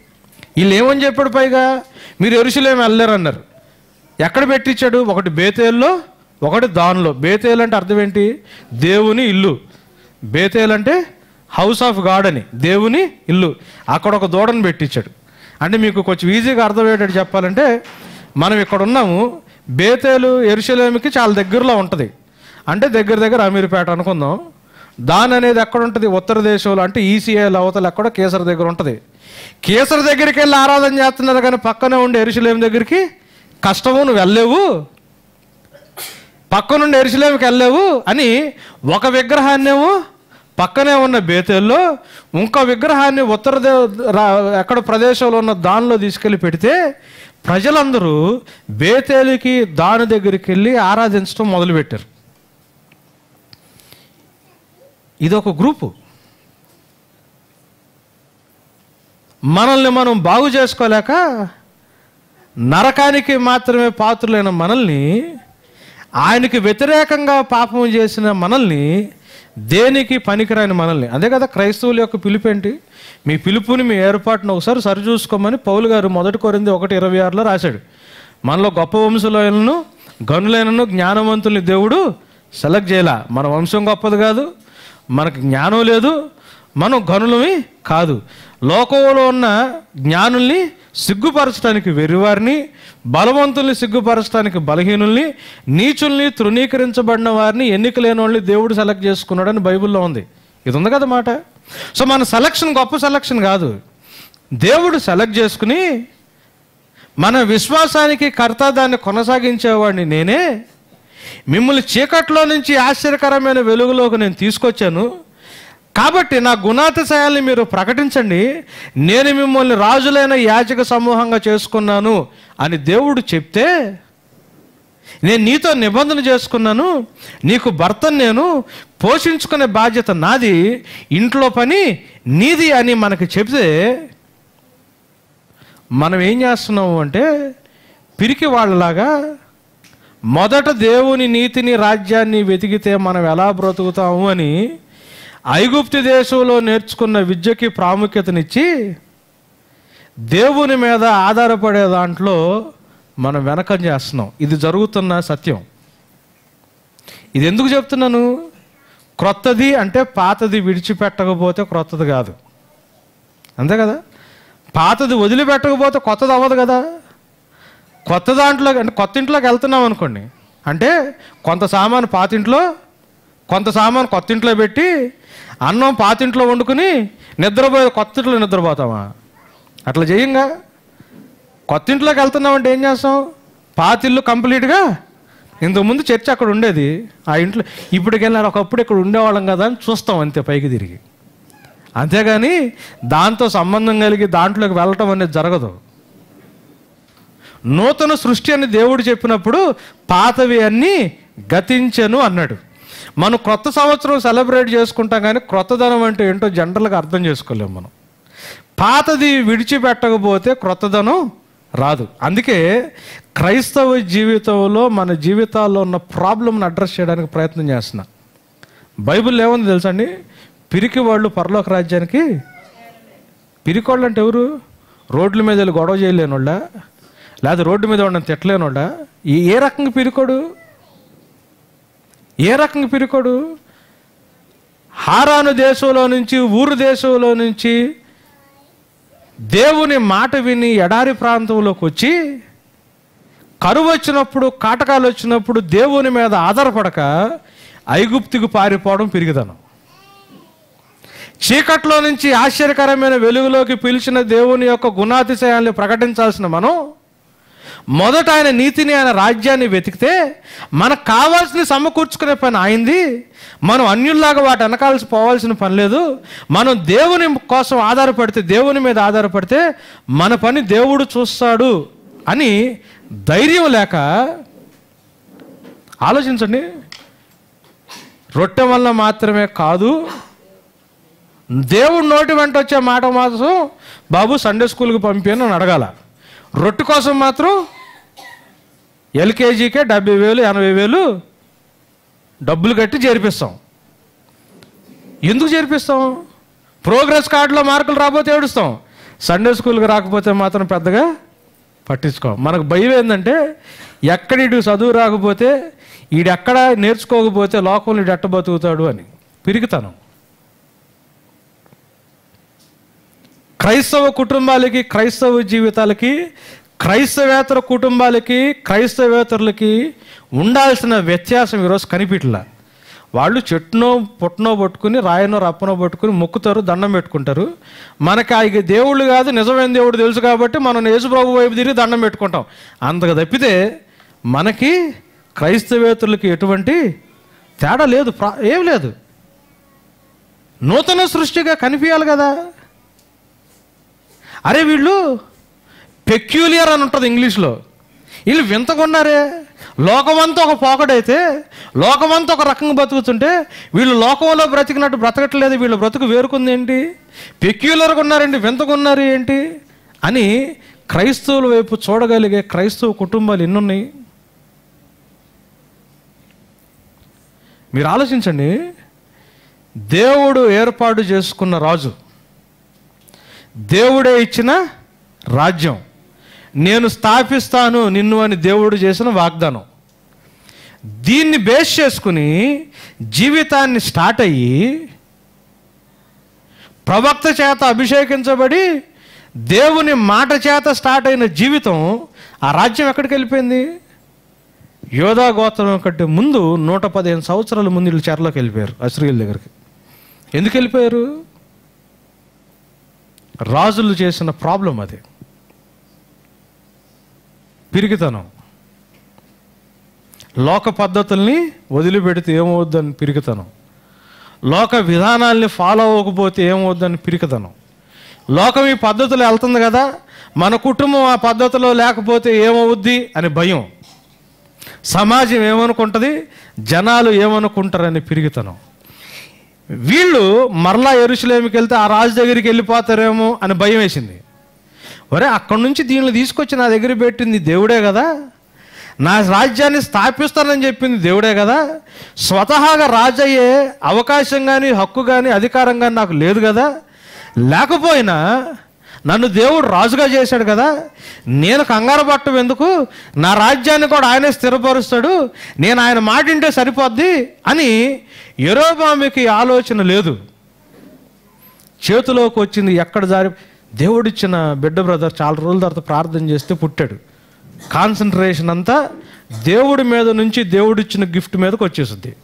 వీళ్ళు ఏమని చెప్పాడు పైగా? మీరు ఎరుసలేమి వెళ్ళారన్నారు ఎక్కడ పెట్టించాడు? ఒకటి బేతేల్లో ఒకటి దానిలో. బేతేలు అంటే అర్థం ఏంటి? దేవుని ఇల్లు. బేతేలు అంటే హౌస్ ఆఫ్ గాడ్ అని దేవుని ఇల్లు. అక్కడ ఒక దూడను పెట్టించాడు. అంటే మీకు కొంచెం ఈజీగా అర్థమయ్యేటట్టు చెప్పాలంటే మనం ఇక్కడ ఉన్నాము బేతేలు ఎరుసలేమికి చాలా దగ్గరలో ఉంటుంది. అంటే దగ్గర దగ్గర అమీర్పేట అనుకుందాం. దాని అనేది ఎక్కడ ఉంటుంది? ఉత్తర దేశంలో అంటే ఈసీఐలు అవతల ఎక్కడ? కేసర్ దగ్గర ఉంటుంది. కేసర్ దగ్గరికి వెళ్ళి ఆరాధన చేస్తున్నారు కానీ పక్కనే ఉండే ఎరుసలేమి దగ్గరికి కష్టము నువ్వు వెళ్ళలేవు. పక్క నుండి ఎరుసలేమికి వెళ్ళలేవు అని ఒక విగ్రహాన్నేమో పక్కనే ఉన్న బేతేల్లో ఇంకో విగ్రహాన్ని ఉత్తర దే రా- ఎక్కడ ప్రదేశంలో ఉన్న దానిలో తీసుకెళ్ళి పెడితే ప్రజలందరూ బేతేలికి దాని దగ్గరికి వెళ్ళి ఆరాధించడం మొదలుపెట్టారు. ఇది ఒక గ్రూపు. మనల్ని మనం బాగు చేసుకోలేక నరకానికి మాత్రమే పాత్రులైన మనల్ని ఆయనకి వ్యతిరేకంగా పాపం చేసిన మనల్ని దేనికి పనికిరాని మనల్ని? అదే కదా క్రైస్తవుల యొక్క పిలుపు ఏంటి? మీ పిలుపుని మీ ఏర్పాటును ఒకసారి సరిచూసుకోమని పౌలు గారు మొదటి కొరింది ఒకటి ఇరవై ఆరులో రాశాడు. మనలో గొప్ప వంశులైనను గనులైనను జ్ఞానవంతుల్ని దేవుడు సెలెక్ట్ చేయలా. మన వంశం గొప్పది కాదు మనకు జ్ఞానం లేదు మనం గనులమి కాదు. లోకంలో ఉన్న జ్ఞానుల్ని సిగ్గుపరచడానికి వెర్రివారిని బలవంతుల్ని సిగ్గుపరచడానికి బలహీనుల్ని నీచుల్ని తృణీకరించబడిన వారిని ఎన్నిక లేని వాళ్ళని దేవుడు సెలెక్ట్ చేసుకున్నాడని బైబిల్లో ఉంది. ఇది ఉంది కదా మాట? సో మన సెలక్షన్ గొప్ప సెలక్షన్ కాదు. దేవుడు సెలెక్ట్ చేసుకుని మన విశ్వాసానికి కర్త దాన్ని కొనసాగించేవాడిని నేనే. మిమ్మల్ని చీకట్లో నుంచి ఆశ్చర్యకరమైన వెలుగులోకి నేను తీసుకొచ్చాను. కాబట్టి నా గుణాతిశయాల్ని మీరు ప్రకటించండి. నేను మిమ్మల్ని రాజులైన యాజక సమూహంగా చేసుకున్నాను అని దేవుడు చెప్తే నేను నీతో నిబంధన చేసుకున్నాను నీకు భర్తను నేను పోషించుకునే బాధ్యత నాది ఇంట్లో పని నీది అని మనకి చెప్తే మనం ఏం చేస్తున్నాము అంటే పిరికి వాళ్ళలాగా మొదట దేవుని నీతిని రాజ్యాన్ని వెతికితే మనం ఎలా బ్రతుకుతాము అని ఐగుప్తి దేశంలో నేర్చుకున్న విద్యకి ప్రాముఖ్యతనిచ్చి దేవుని మీద ఆధారపడే దాంట్లో మనం వెనకం చేస్తున్నాం. ఇది జరుగుతున్న సత్యం. ఇది ఎందుకు చెప్తున్నాను? క్రొత్తది అంటే పాతది విడిచిపెట్టకపోతే క్రొత్తది కాదు. అంతే కదా? పాతది వదిలిపెట్టకపోతే కొత్తది అవ్వదు కదా? కొత్త దాంట్లో అంటే కొత్త ఇంట్లోకి వెళ్తున్నాం అనుకోండి. అంటే కొంత సామాను పాతింట్లో కొంత సామాను కొత్త ఇంట్లో పెట్టి అన్నం పాతింట్లో వండుకుని నిద్రపోయే కొత్త ఇంట్లో నిద్రపోతామా? అట్లా చేయంగా? కొత్త ఇంట్లోకి వెళ్తున్నామంటే ఏం చేస్తాం? పాతిల్లు కంప్లీట్గా ఇంతకుముందు చర్చ అక్కడ ఉండేది. ఆ ఇంట్లో ఇప్పటికి వెళ్ళినారు ఒకప్పుడు ఇక్కడ ఉండేవాళ్ళం కదా అని చూస్తాం అంతే పైకి తిరిగి. అంతేగాని దాంతో సంబంధం కలిగి దాంట్లోకి వెళ్ళటం అనేది జరగదు. నూతన సృష్టి అని దేవుడు చెప్పినప్పుడు పాతవి అన్నీ గతించను అన్నాడు. మనం క్రొత్త సంవత్సరం సెలబ్రేట్ చేసుకుంటాం కానీ క్రొత్తదనం అంటే ఏంటో జనరల్గా అర్థం చేసుకోలేము మనం. పాతది విడిచిపెట్టకపోతే క్రొత్తదనం రాదు. అందుకే క్రైస్తవ జీవితంలో మన జీవితాల్లో ఉన్న ప్రాబ్లమ్ని అడ్రస్ చేయడానికి ప్రయత్నం చేస్తున్నా. బైబిల్ ఏముంది తెలుసండి పిరికి వాళ్ళు పరలోక రాజ్యానికి పిరికోళ్ళు అంటే ఎవరు? రోడ్ల మీద వెళ్ళి గొడవ చేయలేనోళ్ళ? లేదా రోడ్డు మీద ఉండడం తిట్టలేనోళ్ళ? ఏ రకంగా పిరికోడు? ఏ రకంగా పిరుకోడు? హారాను దేశంలో నుంచి ఊరు దేశంలో నుంచి దేవుని మాట విని ఎడారి ప్రాంతంలోకి వచ్చి కరువు వచ్చినప్పుడు కాటకాలు వచ్చినప్పుడు దేవుని మీద ఆధారపడక ఐగుప్తికి పారిపోవడం పెరిగిదనం. చీకట్లో నుంచి ఆశ్చర్యకరమైన వెలుగులోకి పిలిచిన దేవుని యొక్క గుణాతిశయాల్ని ప్రకటించాల్సిన మనం మొదట ఆయన నీతిని ఆయన రాజ్యాన్ని వెతికితే మనకు కావాల్సిన సమకూర్చుకునే పని అయింది. మనం అన్యుల్లాగా వాటి వెనకాల్సి పోవాల్సిన పని లేదు. మనం దేవుని కోసం ఆధారపడితే దేవుని మీద ఆధారపడితే మన పని దేవుడు చూస్తాడు అని ధైర్యం లేక ఆలోచించండి. రొట్టె వల్ల మాత్రమే కాదు దేవుడు నోటి వెంట వచ్చే మాట మాత్రం బాబు సండే స్కూల్కి పంపి అని అడగాల. రొట్టె కోసం మాత్రం ఎల్కేజీకే డెబ్బై వేలు ఎనభై వేలు డబ్బులు కట్టి చేర్పిస్తాం. ఎందుకు చేర్పిస్తాం? ప్రోగ్రెస్ కార్డులో మార్కులు రాకపోతే ఏడుస్తాం. సండే స్కూల్కి రాకపోతే మాత్రం పెద్దగా పట్టించుకోం. మనకు భయం ఏంటంటే ఎక్కడ చదువు రాకపోతే ఈడెక్కడ నేర్చుకోకపోతే లోకంలో ఈడు ఎట్ట బతుకుతాడు అని. పిరిగితనం క్రైస్తవ కుటుంబాలకి క్రైస్తవ జీవితాలకి క్రైస్తవేతర కుటుంబాలకి క్రైస్తవేతరులకి ఉండాల్సిన వ్యత్యాసం ఈరోజు కనిపించలా వాళ్ళు చెట్టునో పుట్టనో పట్టుకుని రాయనో రప్పనో పట్టుకుని మొక్కుతారు దండం పెట్టుకుంటారు. మనకి ఆయన దేవుళ్ళు కాదు నిజమైన దేవుడు తెలుసు కాబట్టి మనం యేసుప్రభు వైపు తిరిగి దండం పెట్టుకుంటాం. అంతకు తప్పితే మనకి క్రైస్తవేతరులకి ఎటువంటి తేడా లేదు ప్రా- ఏం లేదు. నూతన సృష్టిగా కనిపించాలి కదా. అరే వీళ్ళు పెక్యులియర్ అని ఉంటుంది ఇంగ్లీష్లో. వీళ్ళు వింతకున్నారే లోకమంతా ఒక పోకడైతే లోకమంతా ఒక రకంగా బతుకుతుంటే వీళ్ళు లోకంలో బ్రతికినట్టు బ్రతకట్లేదు వీళ్ళు బ్రతుకు వేరుకుంది ఏంటి? పెక్యులర్గా ఉన్నారండి వింతకున్నారు ఏంటి? అని క్రైస్తవుల వైపు చూడగలిగే క్రైస్తవ కుటుంబాలు ఎన్నున్నాయి? మీరు ఆలోచించండి. దేవుడు ఏర్పాటు చేసుకున్న రాజు. దేవుడే ఇచ్చిన రాజ్యం. నేను స్థాపిస్తాను నిన్ను అని దేవుడు చేసిన వాగ్దానం. దీన్ని బేస్ చేసుకుని జీవితాన్ని స్టార్ట్ అయ్యి ప్రవక్త చేత అభిషేకించబడి దేవుని మాట చేత స్టార్ట్ అయిన జీవితం ఆ రాజ్యం ఎక్కడికి వెళ్ళిపోయింది? యోధా గోత్రం కంటే ముందు నూట పదిహేను సంవత్సరాల ముందు వీళ్ళు చెరలోకి వెళ్ళిపోయారు అశ్రీల దగ్గరికి. ఎందుకు వెళ్ళిపోయారు? రాజులు చేసిన ప్రాబ్లం అది. పిరికితనం. లోక పద్ధతుల్ని వదిలిపెడితే ఏమవుద్దని పిరికితనం. లోక విధానాల్ని ఫాలో అవ్వకపోతే ఏమవుద్దని పిరికితనం. లోకం ఈ పద్ధతులు వెళ్తుంది కదా మన కుటుంబం ఆ పద్ధతిలో లేకపోతే ఏమవుద్ది అని భయం. సమాజం ఏమనుకుంటుంది జనాలు ఏమనుకుంటారని పిరిగితనం వీళ్ళు మరలా ఎరుసలేమికి వెళ్తే ఆ రాజు దగ్గరికి వెళ్ళిపోతారేమో అని భయం వేసింది. ఒరే అక్కడి నుంచి దీనిని తీసుకొచ్చి నా దగ్గర పెట్టింది దేవుడే కదా. నా రాజ్యాన్ని స్థాపిస్తానని చెప్పింది దేవుడే కదా. స్వతహాగా రాజయ్యే అవకాశం కానీ హక్కు కానీ అధికారం కానీ నాకు లేదు కదా. లేకపోయినా నన్ను దేవుడు రాజుగా చేశాడు కదా. నేను కంగారు పట్టం ఎందుకు? నా రాజ్యాన్ని కూడా ఆయనే స్థిరపరుస్తాడు. నేను ఆయన మాటింటే సరిపోద్ది అని ఎరోబామికి ఆలోచన లేదు. చేతిలోకి వచ్చింది ఎక్కడ జారి దేవుడిచ్చిన బిడ్డ బ్రదర్ చాలా రోజుల తర్వాత ప్రార్థన చేస్తే పుట్టాడు. కాన్సన్ట్రేషన్ అంతా దేవుడి మీద నుంచి దేవుడిచ్చిన గిఫ్ట్ మీదకి వచ్చేసింది.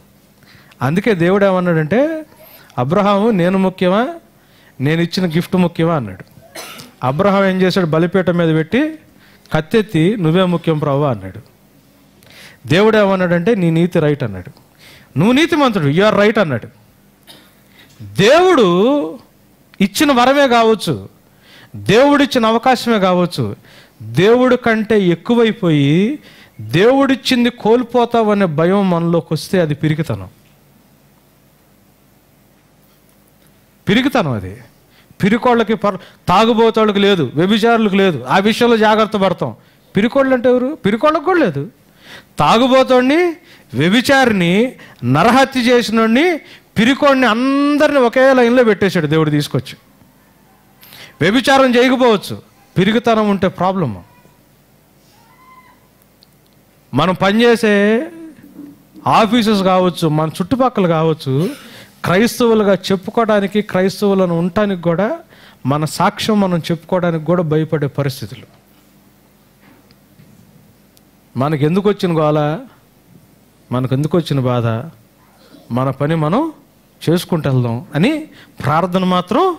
అందుకే దేవుడు ఏమన్నాడంటే అబ్రహాము నేను ముఖ్యమా? నేను ఇచ్చిన గిఫ్ట్ ముఖ్యమా? అన్నాడు. అబ్రహాం ఏం చేశాడు? బలిపీఠం మీద పెట్టి కత్తెత్తి నువ్వే ముఖ్యం ప్రభు అన్నాడు. దేవుడు ఏమన్నాడంటే నీ నీతి రైట్ అన్నాడు. నువ్వు నీతిమంతుడు యు ఆర్ రైట్ అన్నాడు. దేవుడు ఇచ్చిన వరమే కావచ్చు దేవుడిచ్చిన అవకాశమే కావచ్చు. దేవుడి కంటే ఎక్కువైపోయి దేవుడిచ్చింది కోల్పోతావనే భయం మనలోకి వస్తే అది పిరికితనం. పిరికితనం అది. పిరికోళ్ళకి పర్ తాగుబోతాళ్ళకి లేదు వ్యభిచారులకు లేదు. ఆ విషయంలో జాగ్రత్త పడతాం. పిరికోళ్ళు అంటే ఎవరు? పిరికోళ్ళకి కూడా లేదు. తాగుబోతోడిని వ్యభిచారిని నరహత్య చేసినోడిని పిరికోడిని అందరిని ఒకే లైన్లో పెట్టేశాడు దేవుడు తీసుకొచ్చి. వ్యభిచారం చేయకపోవచ్చు. పిరిగితనం ఉంటే ప్రాబ్లమ్. మనం పనిచేసే ఆఫీసెస్ కావచ్చు మన చుట్టుపక్కల కావచ్చు క్రైస్తవులుగా చెప్పుకోవడానికి క్రైస్తవులను ఉండటానికి కూడా మన సాక్ష్యం మనం చెప్పుకోవడానికి కూడా భయపడే పరిస్థితులు. మనకు ఎందుకు వచ్చిన గోళ మనకు ఎందుకు వచ్చిన బాధ? మన పని మనం చేసుకుంటూ వెళ్దాం అని ప్రార్థన మాత్రం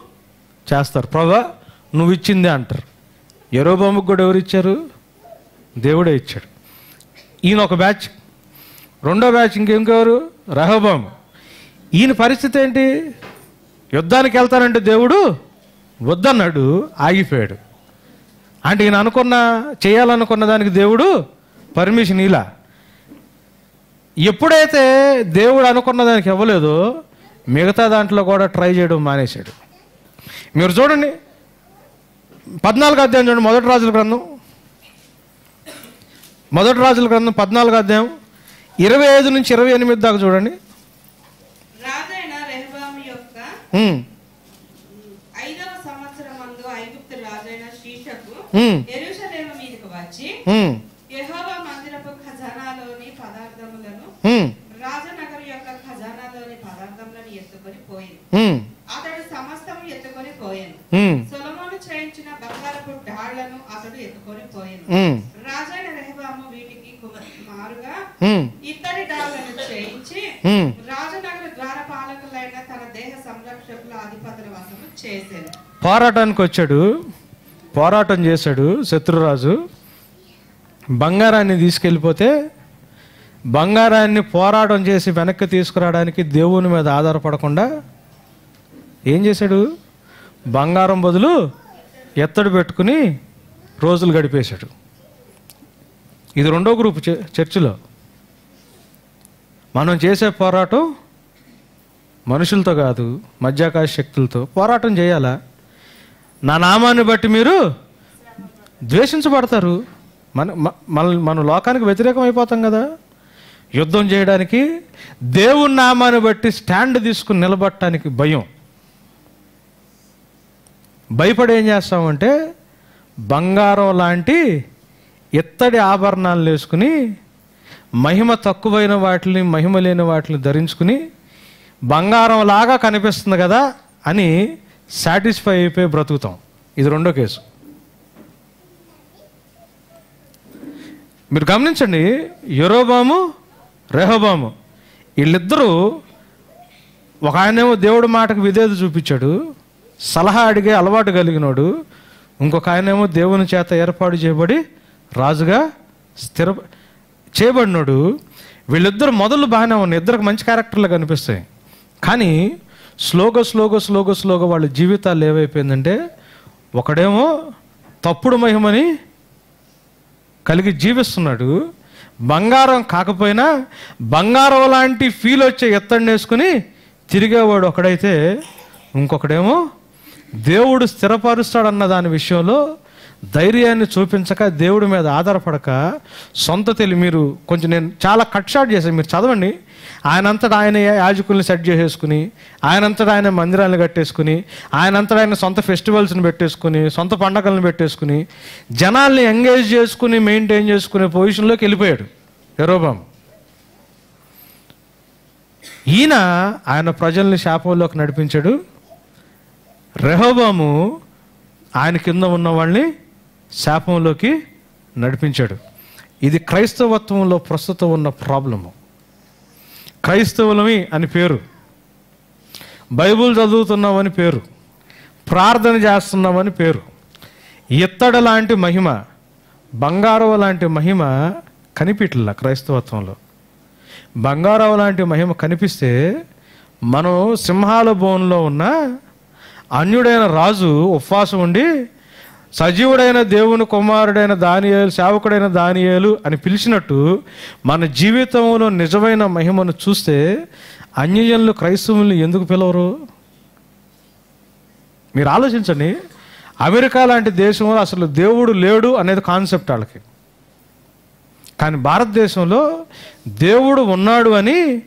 చేస్తారు. ప్రభా నువ్వు ఇచ్చిందే అంటారు. ఎరోబాముకు కూడా ఎవరు ఇచ్చారు దేవుడే ఇచ్చాడు. ఈయన ఒక బ్యాచ్. రెండో బ్యాచ్ ఇంకెవరు రహబాము. ఈయన పరిస్థితి ఏంటి? యుద్ధానికి వెళ్తానంటే దేవుడు వద్దన్నాడు ఆగిపోయాడు. అంటే ఈయన అనుకున్న చేయాలనుకున్న దానికి దేవుడు పర్మిషన్ ఇలా ఎప్పుడైతే దేవుడు అనుకున్న దానికి ఇవ్వలేదో మిగతా దాంట్లో కూడా ట్రై చేయడం మానేశాడు. మీరు చూడండి. పద్నాలుగు అధ్యాయం చూడండి మొదటి రాజుల గ్రంథం. మొదటి రాజుల గ్రంథం పద్నాలుగు అధ్యాయం. ఇరవై ఐదు నుంచి ఇరవై ఎనిమిది దాకా చూడండి. రాజనగరు యొక్క ఖజానాలోని పదార్థములను ఎత్తుకొని పోయింది. అతడు సమస్తము ఎత్తుకొని పోయాను. సొలొమోను చేయించిన బంగారపు డాళ్ళను అతడు ఎత్తుకొని పోయాను. రాజైన రెహబాము వీటికి మారుగా ఇత్తడి డాళ్ళను చేయించి. రాజనగర ద్వారపాలకులైన తన దేహ సంరక్షకుల అధిపతుల వశము చేశాను. పోరాటానికి వచ్చాడు పోరాటం చేశాడు శత్రురాజు. బంగారాన్ని తీసుకెళ్ళిపోతే బంగారాన్ని పోరాటం చేసి వెనక్కి తీసుకురావడానికి దేవుని మీద ఆధారపడకుండా ఏం చేశాడు? బంగారం బదులు ఎత్తడి పెట్టుకుని రోజులు గడిపేశాడు. ఇది రెండో గ్రూప్ చర్చిలో. మనం చేసే పోరాటం మనుషులతో కాదు మధ్యాకాశ శక్తులతో పోరాటం చేయాలా? నా నామాన్ని బట్టి మీరు ద్వేషించబడతారు. మన మన మన లోకానికి వ్యతిరేకం అయిపోతాం కదా. యుద్ధం చేయడానికి దేవుని నామాన్ని బట్టి స్టాండ్ తీసుకుని నిలబడటానికి భయం. భయపడి ఏం చేస్తామంటే బంగారం లాంటి ఇత్తడి ఆభరణాలు వేసుకుని మహిమ తక్కువైన వాటిని మహిమ లేని వాటిని ధరించుకుని బంగారం లాగా కనిపిస్తుంది కదా అని సాటిస్ఫై అయిపోయి బ్రతుకుతాం. ఇది రెండో కేసు. మీరు గమనించండి యురోబాము రెహోబాము వీళ్ళిద్దరూ ఒక ఆయనేమో దేవుడి మాటకు విధేయత చూపించాడు సలహా అడిగే అలవాటు కలిగినోడు ఇంకొక ఆయనేమో దేవుని చేత ఏర్పాటు చేయబడి రాజుగా స్థిర చేయబడినోడు వీళ్ళిద్దరు మొదలు బాగానే ఉన్నాయి. ఇద్దరికి మంచి క్యారెక్టర్లు కనిపిస్తాయి. కానీ స్లోగో స్లోగో స్లోగో స్లోగో వాళ్ళ జీవితాలు ఏమైపోయిందంటే ఒకడేమో తప్పుడు మహిమని కలిగి జీవిస్తున్నాడు. బంగారం కాకపోయినా బంగారం లాంటి ఫీల్ వచ్చే ఎత్తడిని వేసుకుని తిరిగేవాడు ఒకడైతే ఇంకొకడేమో దేవుడు స్థిరపరుస్తాడన్న దాని విషయంలో ధైర్యాన్ని చూపించక దేవుడి మీద ఆధారపడక సొంత తెలి మీరు కొంచెం నేను చాలా కట్ షాట్ చేశాను మీరు చదవండి. ఆయనంతటా ఆయన యాజకుల్ని సెట్ చేసేసుకుని ఆయనంతటా ఆయన మందిరాలను కట్టేసుకుని ఆయనంతటా ఆయన సొంత ఫెస్టివల్స్ని పెట్టేసుకుని సొంత పండగలను పెట్టేసుకుని జనాల్ని ఎంగేజ్ చేసుకుని మెయింటైన్ చేసుకునే పొజిషన్లోకి వెళ్ళిపోయాడు ఎరోబాం ఈయన ఆయన ప్రజల్ని శాపంలోకి నడిపించాడు. రెహోబాము ఆయన కింద ఉన్న వాళ్ళని శాపంలోకి నడిపించాడు. ఇది క్రైస్తవత్వంలో ప్రస్తుతం ఉన్న ప్రాబ్లము. క్రైస్తవులమి అని పేరు. బైబుల్ చదువుతున్నామని పేరు. ప్రార్థన చేస్తున్నామని పేరు. ఇత్తడ లాంటి మహిమ బంగారవ లాంటి మహిమ కనిపించలే క్రైస్తవత్వంలో. బంగారవ లాంటి మహిమ కనిపిస్తే మనం సింహాల బోన్లో ఉన్న అన్యుడైన రాజు ఉపవాసం ఉండి సజీవుడైన దేవుని కుమారుడైన దానియేలు సేవకుడైన దానియేలు అని పిలిచినట్టు మన జీవితంలో నిజమైన మహిమను చూస్తే అన్యజనులు క్రైస్తవుల్ని ఎందుకు పిలవరు? మీరు ఆలోచించండి. అమెరికా లాంటి దేశంలో అసలు దేవుడు లేడు అనేది కాన్సెప్ట్ వాళ్ళకి. కానీ భారతదేశంలో దేవుడు ఉన్నాడు అని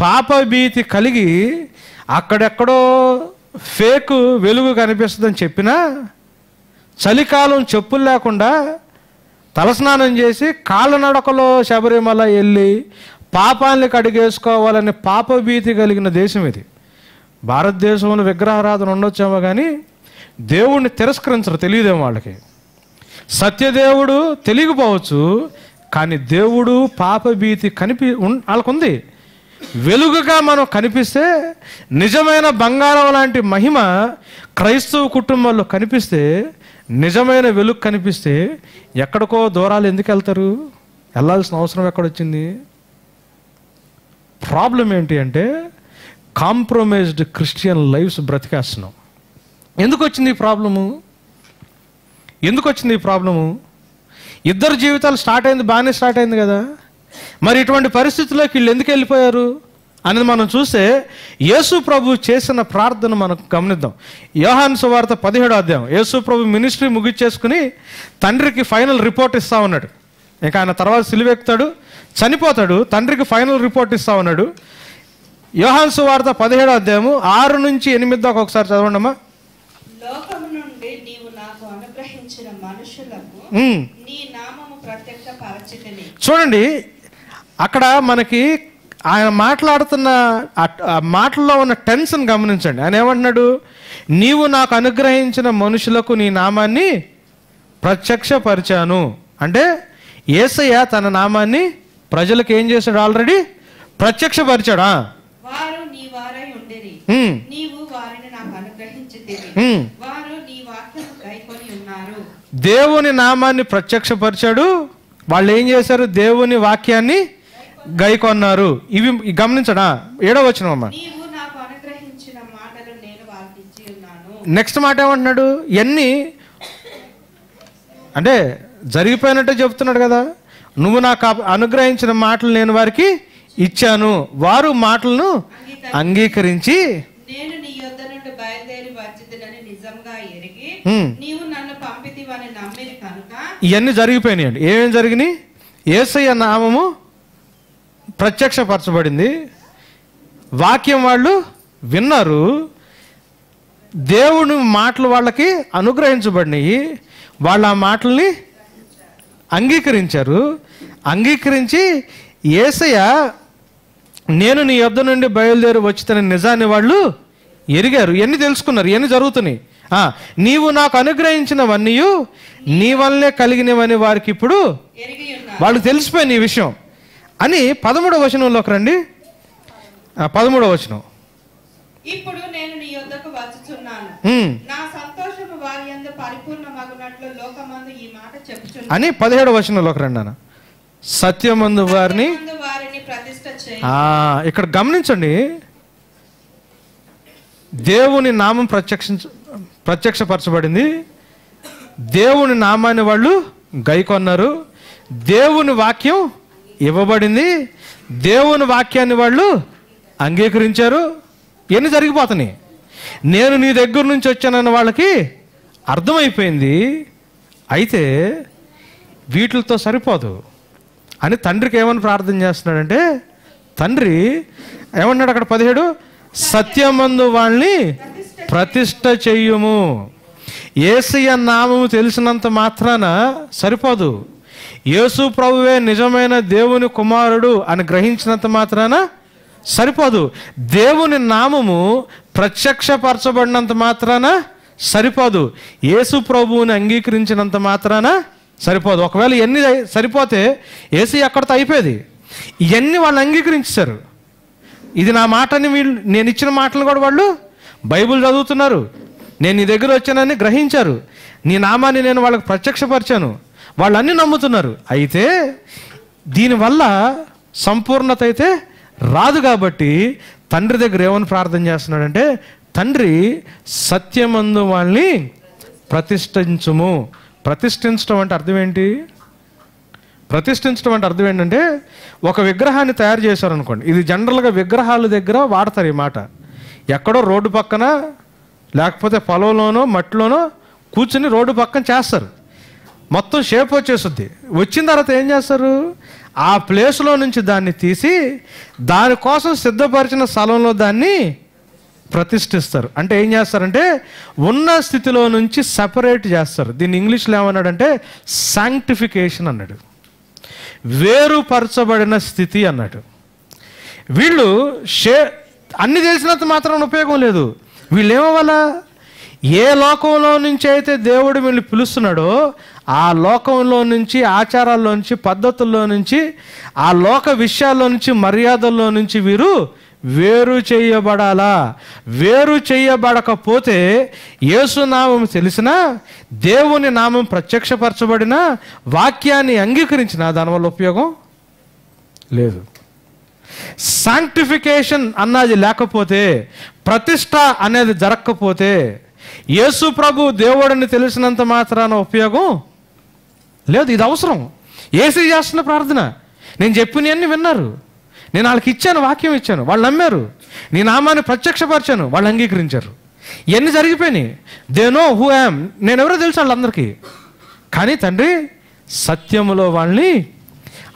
పాపభీతి కలిగి అక్కడెక్కడో ఫేక్ వెలుగు కనిపిస్తుందని చెప్పినా చలికాలం చెప్పులు లేకుండా తలస్నానం చేసి కాళ్ళనడకలో శబరిమల వెళ్ళి పాపాన్ని కడిగేసుకోవాలని పాపభీతి కలిగిన దేశం ఇది. భారతదేశంలో విగ్రహారాధన ఉండొచ్చేమో కానీ దేవుణ్ణి తిరస్కరించరు తెలియదేమో వాళ్ళకి. సత్యదేవుడు తెలియకపోవచ్చు కానీ దేవుడు పాపభీతి కనిపి ఉన్- వాళ్ళకుంది. వెలుగుగా మనం కనిపిస్తే నిజమైన బంగారం లాంటి మహిమ క్రైస్తవ కుటుంబంలో కనిపిస్తే నిజమైన వెలుగు కనిపిస్తే ఎక్కడికో దూరాలు ఎందుకు వెళ్తారు? వెళ్ళాల్సిన అవసరం ఎక్కడొచ్చింది? ప్రాబ్లం ఏంటి అంటే కాంప్రమైజ్డ్ క్రిస్టియన్ లైఫ్స్ బ్రతికేస్తున్నాం. ఎందుకు వచ్చింది ఈ ప్రాబ్లము? ఎందుకు వచ్చింది ఈ ప్రాబ్లము? ఇద్దరు జీవితాలు స్టార్ట్ అయింది బాగానే స్టార్ట్ అయింది కదా? మరి ఇటువంటి పరిస్థితుల్లోకి వీళ్ళు ఎందుకు వెళ్ళిపోయారు? అనేది మనం చూస్తే యేసు ప్రభు చేసిన ప్రార్థన మనం గమనిద్దాం. యోహాన్ సువార్త పదిహేడో అధ్యాయం. యేసు ప్రభు మినిస్ట్రీ ముగిచ్చేసుకుని తండ్రికి ఫైనల్ రిపోర్ట్ ఇస్తా ఉన్నాడు. ఇంకా ఆయన తర్వాత సిలువెక్కుతాడు చనిపోతాడు తండ్రికి ఫైనల్ రిపోర్ట్ ఇస్తా ఉన్నాడు. యోహాన్ సువార్త పదిహేడో అధ్యాయము ఆరు నుంచి ఎనిమిది దాకా ఒకసారి చదవండి అమ్మా. లోకము నుండి నీవు నాకు అనుగ్రహించిన మనుషులకు ఉమ్. నీ నామము ప్రత్యక్ష పరచితిని చూడండి అక్కడ మనకి ఆయన మాట్లాడుతున్న ఆ- మాటల్లో ఉన్న టెన్షన్ గమనించండి. ఆయన ఏమంటున్నాడు? నీవు నాకు అనుగ్రహించిన మనుషులకు నీ నామాన్ని ప్రత్యక్షపరిచాను. అంటే ఏసయ్య తన నామాన్ని ప్రజలకు ఏం చేశాడు ఆల్రెడీ? ప్రత్యక్షపరిచాడా? దేవుని నామాన్ని ప్రత్యక్షపరిచాడు. వాళ్ళు ఏం చేశారు? దేవుని వాక్యాన్ని గైకొన్నారు. ఇవి గమనించడా ఏడో వచ్చిన అమ్మ. నెక్స్ట్ మాట ఏమంటున్నాడు? ఇవన్నీ అంటే జరిగిపోయినట్టే చెప్తున్నాడు కదా. నువ్వు నాకు అనుగ్రహించిన మాటలు నేను వారికి ఇచ్చాను. వారు మాటలను అంగీకరించి. నేను నీ యొద్ద నుండి బయలుదేరి వచ్చిందని నిజంగా ఎరిగి హ్మ్. నీవు నన్ను పంపితివని నమ్మిరి కనుక ఇవన్నీ జరిగిపోయినాయండి. ఏమేం జరిగినాయి? ఏసయ్య నామము ప్రత్యక్షపరచబడింది. వాక్యం వాళ్ళు విన్నారు. దేవుని మాటలు వాళ్ళకి అనుగ్రహించబడినాయి. వాళ్ళు ఆ మాటల్ని అంగీకరించారు. అంగీకరించి ఏసయ్య నేను నీ యొద్ద నుండి బయలుదేరి వచ్చిన నిజాన్ని వాళ్ళు ఎరిగారు. ఎన్ని తెలుసుకున్నారు? ఎన్ని జరుగుతున్నాయి? నీవు నాకు అనుగ్రహించినవన్నీ నీ వల్లే కలిగినవని వారికి ఇప్పుడు వాళ్ళకి తెలిసిపోయింది ఈ విషయం. అని పదమూడవ వచనంలోకి రండి. పదమూడవ వచనం. ఇప్పుడు నేను నీ యొద్దకు వచ్చుచున్నాను. నా సంతోషము వారి యందు పరిపూర్ణమగునట్లు లోకమందు ఈ మాట చెప్పుచున్నాను. అని పదిహేడవ వచనంలోకి రండి అన్న సత్యమందు వారిని చేయి. ఆ, ఇక్కడ గమనించండి. దేవుని నామం ప్రత్యక్ష ప్రత్యక్షపరచబడింది. దేవుని నామాన్ని వాళ్ళు గైకొన్నారు. దేవుని వాక్యం ఇవ్వబడింది. దేవుని వాక్యాన్ని వాళ్ళు అంగీకరించారు. ఎన్ని జరిగిపోతున్నాయి? నేను నీ దగ్గర నుంచి వచ్చానన్న వాళ్ళకి అర్థమైపోయింది. అయితే వీటితో సరిపోదు. అని తండ్రికి ఏమని ప్రార్థన చేస్తున్నాడంటే తండ్రి ఏమన్నాడు అక్కడ పదిహేడు? సత్యమందు వాళ్ళని ప్రతిష్ట చెయ్యము ఏసయ్య నామము తెలిసినంత మాత్రాన సరిపోదు. యేసు ప్రభువే నిజమైన దేవుని కుమారుడు అని గ్రహించినంత మాత్రాన సరిపోదు. దేవుని నామము ప్రత్యక్షపరచబడినంత మాత్రాన సరిపోదు. యేసు ప్రభువుని అంగీకరించినంత మాత్రాన సరిపోదు. ఒకవేళ ఎన్ని సరిపోతే ఏసీ అక్కడితో అయిపోయేది? ఇవన్నీ వాళ్ళు అంగీకరించారు? ఇది నా మాటని వీళ్ళు నేను ఇచ్చిన మాటలు కూడా వాళ్ళు బైబిల్ చదువుతున్నారు. నేను నీ దగ్గర వచ్చానని గ్రహించారు. నీ నామాన్ని నేను వాళ్ళకి ప్రత్యక్షపరిచాను. వాళ్ళన్నీ నమ్ముతున్నారు. అయితే దీనివల్ల సంపూర్ణత అయితే రాదు కాబట్టి తండ్రి దగ్గర ఏమని ప్రార్థన చేస్తున్నాడంటే తండ్రి సత్యమందు వాళ్ళని ప్రతిష్ఠించుము. ప్రతిష్ఠించడం అంటే అర్థం ఏంటి? ప్రతిష్ఠించడం అంటే అర్థం ఏంటంటే ఒక విగ్రహాన్ని తయారు చేశారు అనుకోండి ఇది జనరల్గా విగ్రహాల దగ్గర వాడతారు ఈ మాట. ఎక్కడో రోడ్డు పక్కన లేకపోతే పొలంలోనో మట్టిలోనో కూర్చుని రోడ్డు పక్కన చేస్తారు. మొత్తం షేప్ వచ్చేస్తుంది వచ్చిన తర్వాత ఏం చేస్తారు? ఆ ప్లేస్లో నుంచి దాన్ని తీసి దానికోసం సిద్ధపరిచిన స్థలంలో దాన్ని ప్రతిష్ఠిస్తారు. అంటే ఏం చేస్తారంటే ఉన్న స్థితిలో నుంచి సపరేట్ చేస్తారు. దీన్ని ఇంగ్లీష్లో ఏమన్నాడంటే శాంక్టిఫికేషన్ అన్నాడు. వేరుపరచబడిన స్థితి అన్నాడు. వీళ్ళు షే అన్ని తెలిసినంత మాత్రం ఉపయోగం లేదు. వీళ్ళు ఏమవ్వాలా? ఏ లోకంలో నుంచి అయితే దేవుడు వీళ్ళు పిలుస్తున్నాడో ఆ లోకంలో నుంచి ఆచారాల్లో నుంచి పద్ధతుల్లో నుంచి ఆ లోక విషయాల్లో నుంచి మర్యాదల్లో నుంచి వీరు వేరు చేయబడాలా? వేరు చేయబడకపోతే యేసునామం తెలిసినా దేవుని నామం ప్రత్యక్షపరచబడిన వాక్యాన్ని అంగీకరించిన దానివల్ల ఉపయోగం లేదు. సాంక్టిఫికేషన్ అన్నది లేకపోతే ప్రతిష్ట అనేది జరగకపోతే యేసు ప్రభు దేవుడిని తెలిసినంత మాత్రాన ఉపయోగం లేదు ఇది అవసరం. ఏసీ చేస్తున్న ప్రార్థన. నేను చెప్పినవన్నీ విన్నారు. నేను వాళ్ళకి ఇచ్చాను వాక్యం ఇచ్చాను. వాళ్ళు నమ్మారు. నీ నామాన్ని ప్రత్యక్షపరిచాను. వాళ్ళు అంగీకరించారు. ఇవన్నీ జరిగిపోయినాయి. దే నో హూ యామ్ నేను ఎవరో తెలుసు వాళ్ళందరికీ. కానీ తండ్రి సత్యములో వాళ్ళని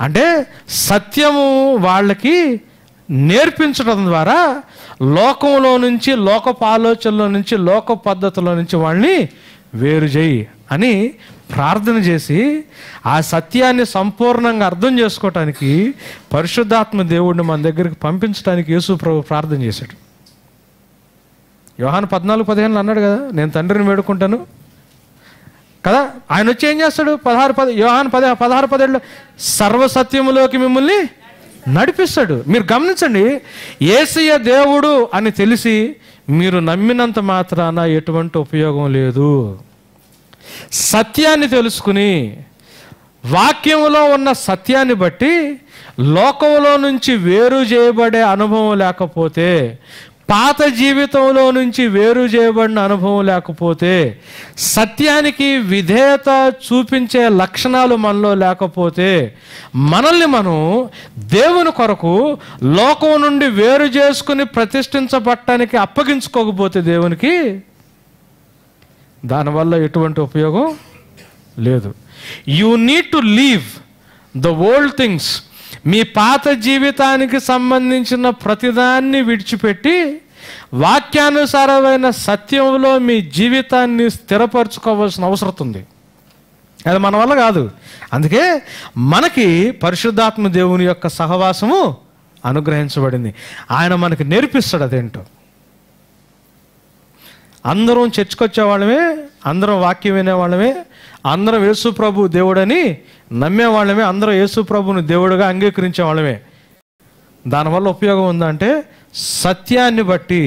అంటే సత్యము వాళ్ళకి నేర్పించడం ద్వారా లోకంలో నుంచి లోకపు ఆలోచనలో నుంచి లోక పద్ధతిలో నుంచి వాళ్ళని వేరు చేయి అని ప్రార్థన చేసి ఆ సత్యాన్ని సంపూర్ణంగా అర్థం చేసుకోవటానికి పరిశుద్ధాత్మ దేవుడిని మన దగ్గరికి పంపించడానికి యేసు ప్రభు ప్రార్థన చేశాడు. యోహాను పద్నాలుగు పదిహేనులు అన్నాడు కదా నేను తండ్రిని వేడుకుంటాను. కదా ఆయన వచ్చి ఏం చేస్తాడు? పదహారు పది యోహాన్ పద పదహారు పదేళ్ళు సర్వసత్యములోకి మిమ్మల్ని నడిపిస్తాడు. మీరు గమనించండి ఏసయ్య దేవుడు అని తెలిసి మీరు నమ్మినంత మాత్రాన ఎటువంటి ఉపయోగం లేదు. సత్యాన్ని తెలుసుకుని వాక్యంలో ఉన్న సత్యాన్ని బట్టి లోకంలో నుంచి వేరు చేయబడే అనుభవం లేకపోతే పాత జీవితంలో నుంచి వేరు చేయబడిన అనుభవం లేకపోతే సత్యానికి విధేయత చూపించే లక్షణాలు మనలో లేకపోతే మనల్ని మనం దేవుని కొరకు లోకం నుండి వేరు చేసుకుని ప్రతిష్ఠించబట్టానికి అప్పగించుకోకపోతే దేవునికి దానివల్ల ఎటువంటి ఉపయోగం లేదు. You need to leave the old things మీ పాత జీవితానికి సంబంధించిన ప్రతిదాన్ని విడిచిపెట్టి వాక్యానుసారమైన సత్యంలో మీ జీవితాన్ని స్థిరపరచుకోవాల్సిన అవసరం ఉంది. అది మన వల్ల కాదు. అందుకే మనకి పరిశుద్ధాత్మ దేవుని యొక్క సహవాసము అనుగ్రహించబడింది. ఆయన మనకి నేర్పిస్తాడు అదేంటో. అందరం చర్చకు వాళ్ళమే అందరం వాక్యం వినేవాళ్ళమే అందరం యేసు ప్రభు దేవుడని నమ్మేవాళ్ళమే అందరం యేసు ప్రభుని దేవుడుగా అంగీకరించే వాళ్ళమే దానివల్ల ఉపయోగం ఉందంటే సత్యాన్ని బట్టి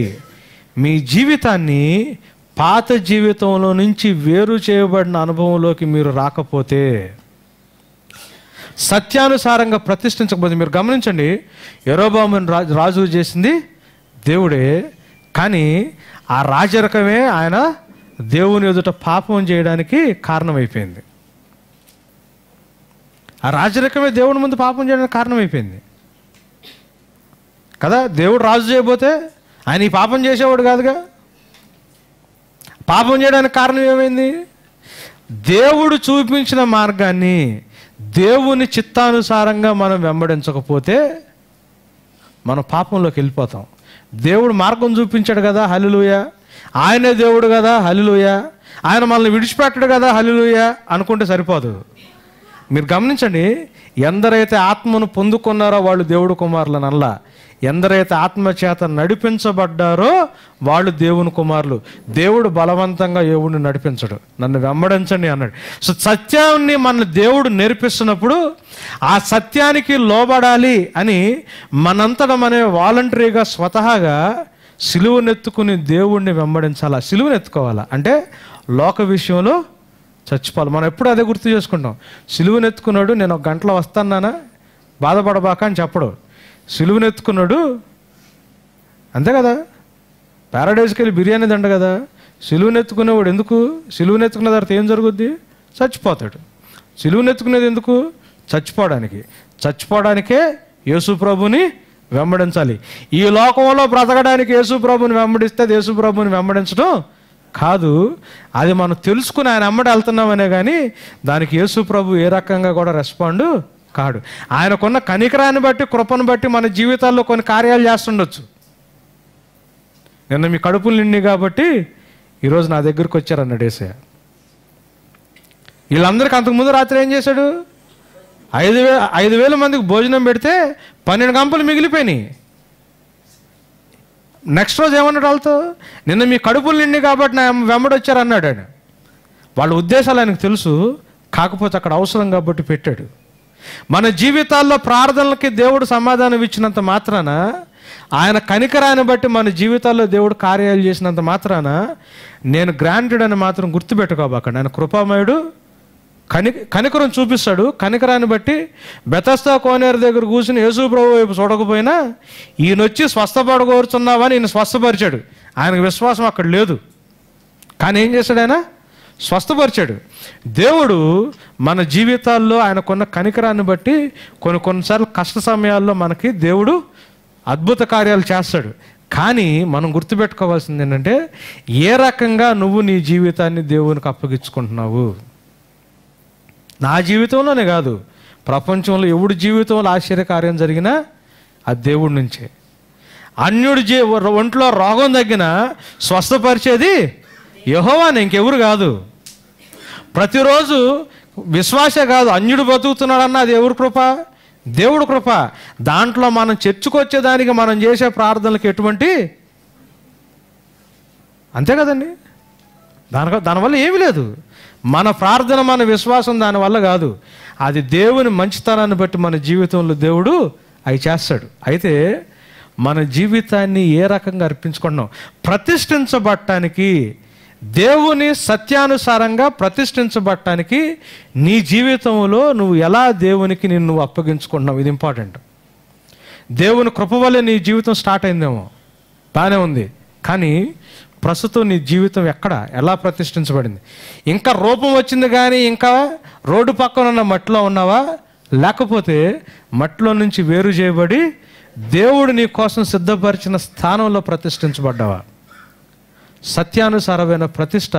మీ జీవితాన్ని పాత జీవితంలో నుంచి వేరు చేయబడిన అనుభవంలోకి మీరు రాకపోతే సత్యానుసారంగా ప్రతిష్ఠించకపోతే మీరు గమనించండి ఎరోబాముని రాజు రాజు చేసింది దేవుడే కానీ ఆ రాజరకమే ఆయన దేవుని ఎదుట పాపం చేయడానికి కారణమైపోయింది. ఆ రాజరకమే దేవుని ముందు పాపం చేయడానికి కారణమైపోయింది. కదా? దేవుడు రాజు చేయబోతే ఆయన ఈ పాపం చేసేవాడు కాదుగా? పాపం చేయడానికి కారణం ఏమైంది? దేవుడు చూపించిన మార్గాన్ని దేవుని చిత్తానుసారంగా మనం వెంబడించకపోతే మనం పాపంలోకి వెళ్ళిపోతాం. దేవుడు మార్గం చూపించాడు కదా హలిలుయ ఆయనే దేవుడు కదా హలిలుయ ఆయన మనల్ని విడిచిపెట్టడు కదా హలిలుయ అనుకుంటే సరిపోదు. మీరు గమనించండి ఎందరైతే ఆత్మను పొందుకున్నారో వాళ్ళు దేవుడు కుమారులను ఎందరైతే ఆత్మచేత నడిపించబడ్డారో వాళ్ళు దేవుని కుమారులు. దేవుడు బలవంతంగా దేవుడిని నడిపించడు. నన్ను వెంబడించండి అన్నాడు. సో సత్యాన్ని మన దేవుడు నేర్పిస్తున్నప్పుడు ఆ సత్యానికి లోబడాలి అని మనంతట మనే వాలంటరీగా స్వతహాగా సిలువనెత్తుకుని దేవుణ్ణి వెంబడించాలా? సిలువనెత్తుకోవాలా అంటే లోక విషయంలో చచ్చిపోవాలి. మనం ఎప్పుడు అదే గుర్తు చేసుకుంటాం. సిలువనెత్తుకున్నాడు నేను ఒక గంటలో వస్తాన్నానా బాధపడబాక అని చెప్పడు. సులువునెత్తుకున్నాడు. అంతే కదా? ప్యారడైజ్కి వెళ్ళి బిర్యానీ దండ కదా? సులువునెత్తుకునేవాడు ఎందుకు? సులువునెత్తుకున్న తర్వాత ఏం జరుగుద్ది? చచ్చిపోతాడు. సులువునెత్తుకునేది ఎందుకు? చచ్చిపోవడానికి. చచ్చిపోవడానికే యేసు ప్రభుని వెంబడించాలి. ఈ లోకంలో బ్రతకడానికి యేసు ప్రభుని వెంబడిస్తే యేసు ప్రభుని వెంబడించడం కాదు. అది మనం తెలుసుకుని ఆయన అమ్మడి వెళ్తున్నామనే కానీ దానికి యేసు ప్రభు ఏ రకంగా కూడా రెస్పాండ్ కాడు. ఆయనకున్న కనికరాన్ని బట్టి కృపను బట్టి మన జీవితాల్లో కొన్ని కార్యాలు చేస్తుండొచ్చు. నిన్న మీ కడుపులు నిండి కాబట్టి ఈరోజు నా దగ్గరికి వచ్చారన్నాడు ఏసయ్య. వీళ్ళందరికీ అంతకుముందు రాత్రి ఏం చేశాడు? ఐదు వే ఐదు వేల మందికి భోజనం పెడితే పన్నెండు గంపలు మిగిలిపోయినాయి. నెక్స్ట్ రోజు ఏమన్నాడు వాళ్ళతో? నిన్న మీ కడుపులు నిండి కాబట్టి నా వెంబడొచ్చారు అన్నాడు ఆయన. వాళ్ళ ఉద్దేశాలు ఆయనకు తెలుసు కాకపోతే అక్కడ అవసరం కాబట్టి పెట్టాడు. మన జీవితాల్లో ప్రార్థనలకి దేవుడు సమాధానం ఇచ్చినంత మాత్రాన ఆయన కనికరాన్ని బట్టి మన జీవితాల్లో దేవుడు కార్యాలు చేసినంత మాత్రాన నేను గ్రాంటెడ్ అని మాత్రం గుర్తుపెట్టుకోబాకండి. ఆయన కృపామయుడు కని కనికరం చూపిస్తాడు. కనికరాన్ని బట్టి బెతస్తా కోనేరు దగ్గర కూర్చుని యేసు ప్రభు వైపు చూడకపోయినా ఈయన వచ్చి స్వస్థపడగోరుచున్నావని ఈయన స్వస్థపరిచాడు. ఆయనకు విశ్వాసం అక్కడ లేదు. కానీ ఏం చేశాడు ఆయన? స్వస్థపరిచాడు. దేవుడు మన జీవితాల్లో ఆయనకున్న కనికరాన్ని బట్టి కొన్ని కొన్నిసార్లు కష్ట సమయాల్లో మనకి దేవుడు అద్భుత కార్యాలు చేస్తాడు. కానీ మనం గుర్తుపెట్టుకోవాల్సింది ఏంటంటే ఏ రకంగా నువ్వు నీ జీవితాన్ని దేవునికి అప్పగించుకుంటున్నావు? నా జీవితంలోనే కాదు. ప్రపంచంలో ఎవడి జీవితంలో ఆశ్చర్యకార్యం జరిగినా అది దేవుడి నుంచే. అన్యుడి జీ ఒంట్లో రోగం తగ్గిన స్వస్థపరిచేది యహోవాని ఇంకెవరు కాదు. ప్రతిరోజు విశ్వాసే కాదు అన్యుడు బతుకుతున్నాడన్న అది ఎవరి కృప దేవుడు కృప. దాంట్లో మనం చర్చకొచ్చేదానికి మనం చేసే ప్రార్థనలకు ఎటువంటి? అంతే కదండి? దాని దానివల్ల ఏమీ లేదు. మన ప్రార్థన మన విశ్వాసం దానివల్ల కాదు. అది దేవుని మంచితనాన్ని బట్టి మన జీవితంలో దేవుడు అవి చేస్తాడు. అయితే మన జీవితాన్ని ఏ రకంగా అర్పించుకున్నాం ప్రతిష్ఠించబడటానికి దేవుని సత్యానుసారంగా ప్రతిష్ఠించబడటానికి నీ జీవితంలో నువ్వు ఎలా దేవునికి నిన్ను నువ్వు అప్పగించుకుంటున్నావు? ఇది ఇంపార్టెంట్ దేవుని కృప వల్ల నీ జీవితం స్టార్ట్ అయిందేమో. బాగానే ఉంది. కానీ ప్రస్తుతం నీ జీవితం ఎక్కడ? ఎలా ప్రతిష్ఠించబడింది? ఇంకా రూపం వచ్చింది కానీ ఇంకా రోడ్డు పక్కన ఉన్న మట్టిలో ఉన్నావా? లేకపోతే మట్టిలో నుంచి వేరు చేయబడి దేవుడు నీ కోసం సిద్ధపరిచిన స్థానంలో ప్రతిష్ఠించబడ్డావా? సత్యానుసారమైన ప్రతిష్ట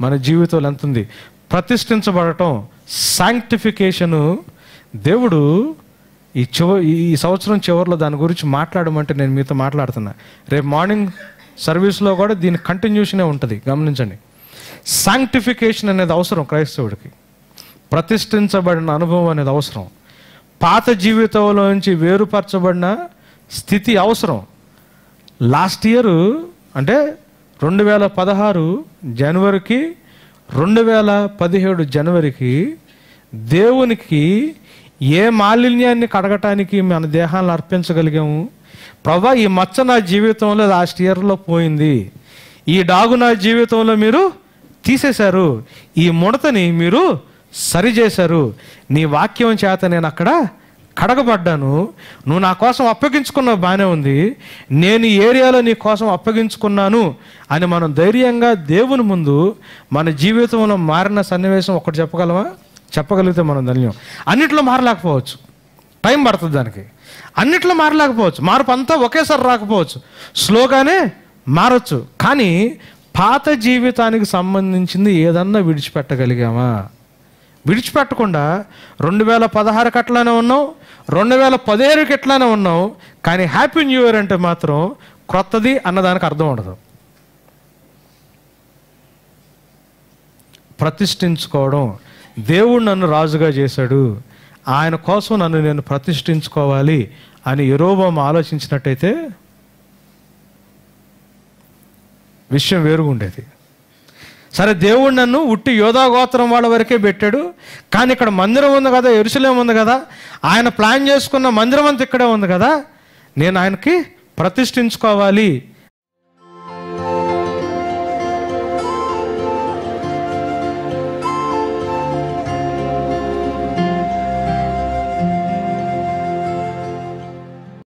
మన జీవితంలో ఎంత ఉంది? ప్రతిష్ఠించబడటం సాంక్టిఫికేషను దేవుడు ఈ చివ ఈ సంవత్సరం చివరిలో దాని గురించి మాట్లాడమంటే నేను మీతో మాట్లాడుతున్నా. రేపు మార్నింగ్ సర్వీస్లో కూడా దీని కంటిన్యూషనే ఉంటుంది. గమనించండి. సాంక్టిఫికేషన్ అనేది అవసరం క్రైస్తవుడికి. ప్రతిష్ఠించబడిన అనుభవం అనేది అవసరం. పాత జీవితంలో నుంచి వేరుపరచబడిన స్థితి అవసరం. లాస్ట్ ఇయర్ అంటే రెండు వేల పదహారు జనవరికి రెండు వేల పదిహేడు జనవరికి దేవునికి ఏ మాలిన్యాన్ని కడగటానికి మన దేహాలను అర్పించగలిగాము ప్రభా ఈ మచ్చ నా జీవితంలో లాస్ట్ ఇయర్లో పోయింది. ఈ డాగు నా జీవితంలో మీరు తీసేశారు. ఈ ముడతని మీరు సరిచేశారు. నీ వాక్యం చేత నేను అక్కడ కడగబడ్డాను. నువ్వు నా కోసం అప్పగించుకున్నావు బాగానే ఉంది. నేను ఈ ఏరియాలో నీ కోసం అప్పగించుకున్నాను అని మనం ధైర్యంగా దేవుని ముందు మన జీవితంలో మారిన సన్నివేశం ఒకటి చెప్పగలమా చెప్పగలిగితే మనం ధన్యం. అన్నిట్లో మారలేకపోవచ్చు. టైం పడుతుంది దానికి. అన్నిట్లో మారలేకపోవచ్చు. మార్పు అంతా ఒకేసారి రాకపోవచ్చు. స్లోగానే మారచ్చు. కానీ పాత జీవితానికి సంబంధించింది ఏదన్నా విడిచిపెట్టగలిగామా? విడిచిపెట్టకుండా రెండు వేల పదహారు కట్లనే ఉన్నాం రెండు వేల పదిహేడుకి ఎట్లానే ఉన్నాం కానీ హ్యాపీ న్యూ ఇయర్ అంటే మాత్రం క్రొత్తది అన్నదానికి అర్థం ఉండదు. ప్రతిష్ఠించుకోవడం దేవుడు నన్ను రాజుగా చేశాడు ఆయన కోసం నన్ను నేను ప్రతిష్ఠించుకోవాలి అని ఎరోబాము ఆలోచించినట్టయితే విషయం వేరుగా ఉండేది సరే దేవుడు నన్ను ఉట్టి యోధా గోత్రం వాళ్ళ వరకే పెట్టాడు. కానీ ఇక్కడ మందిరం ఉంది కదా ఎరుసలేం ఉంది కదా ఆయన ప్లాన్ చేసుకున్న మందిరం అంతా ఇక్కడే ఉంది కదా నేను ఆయనకి ప్రతిష్ఠించుకోవాలి.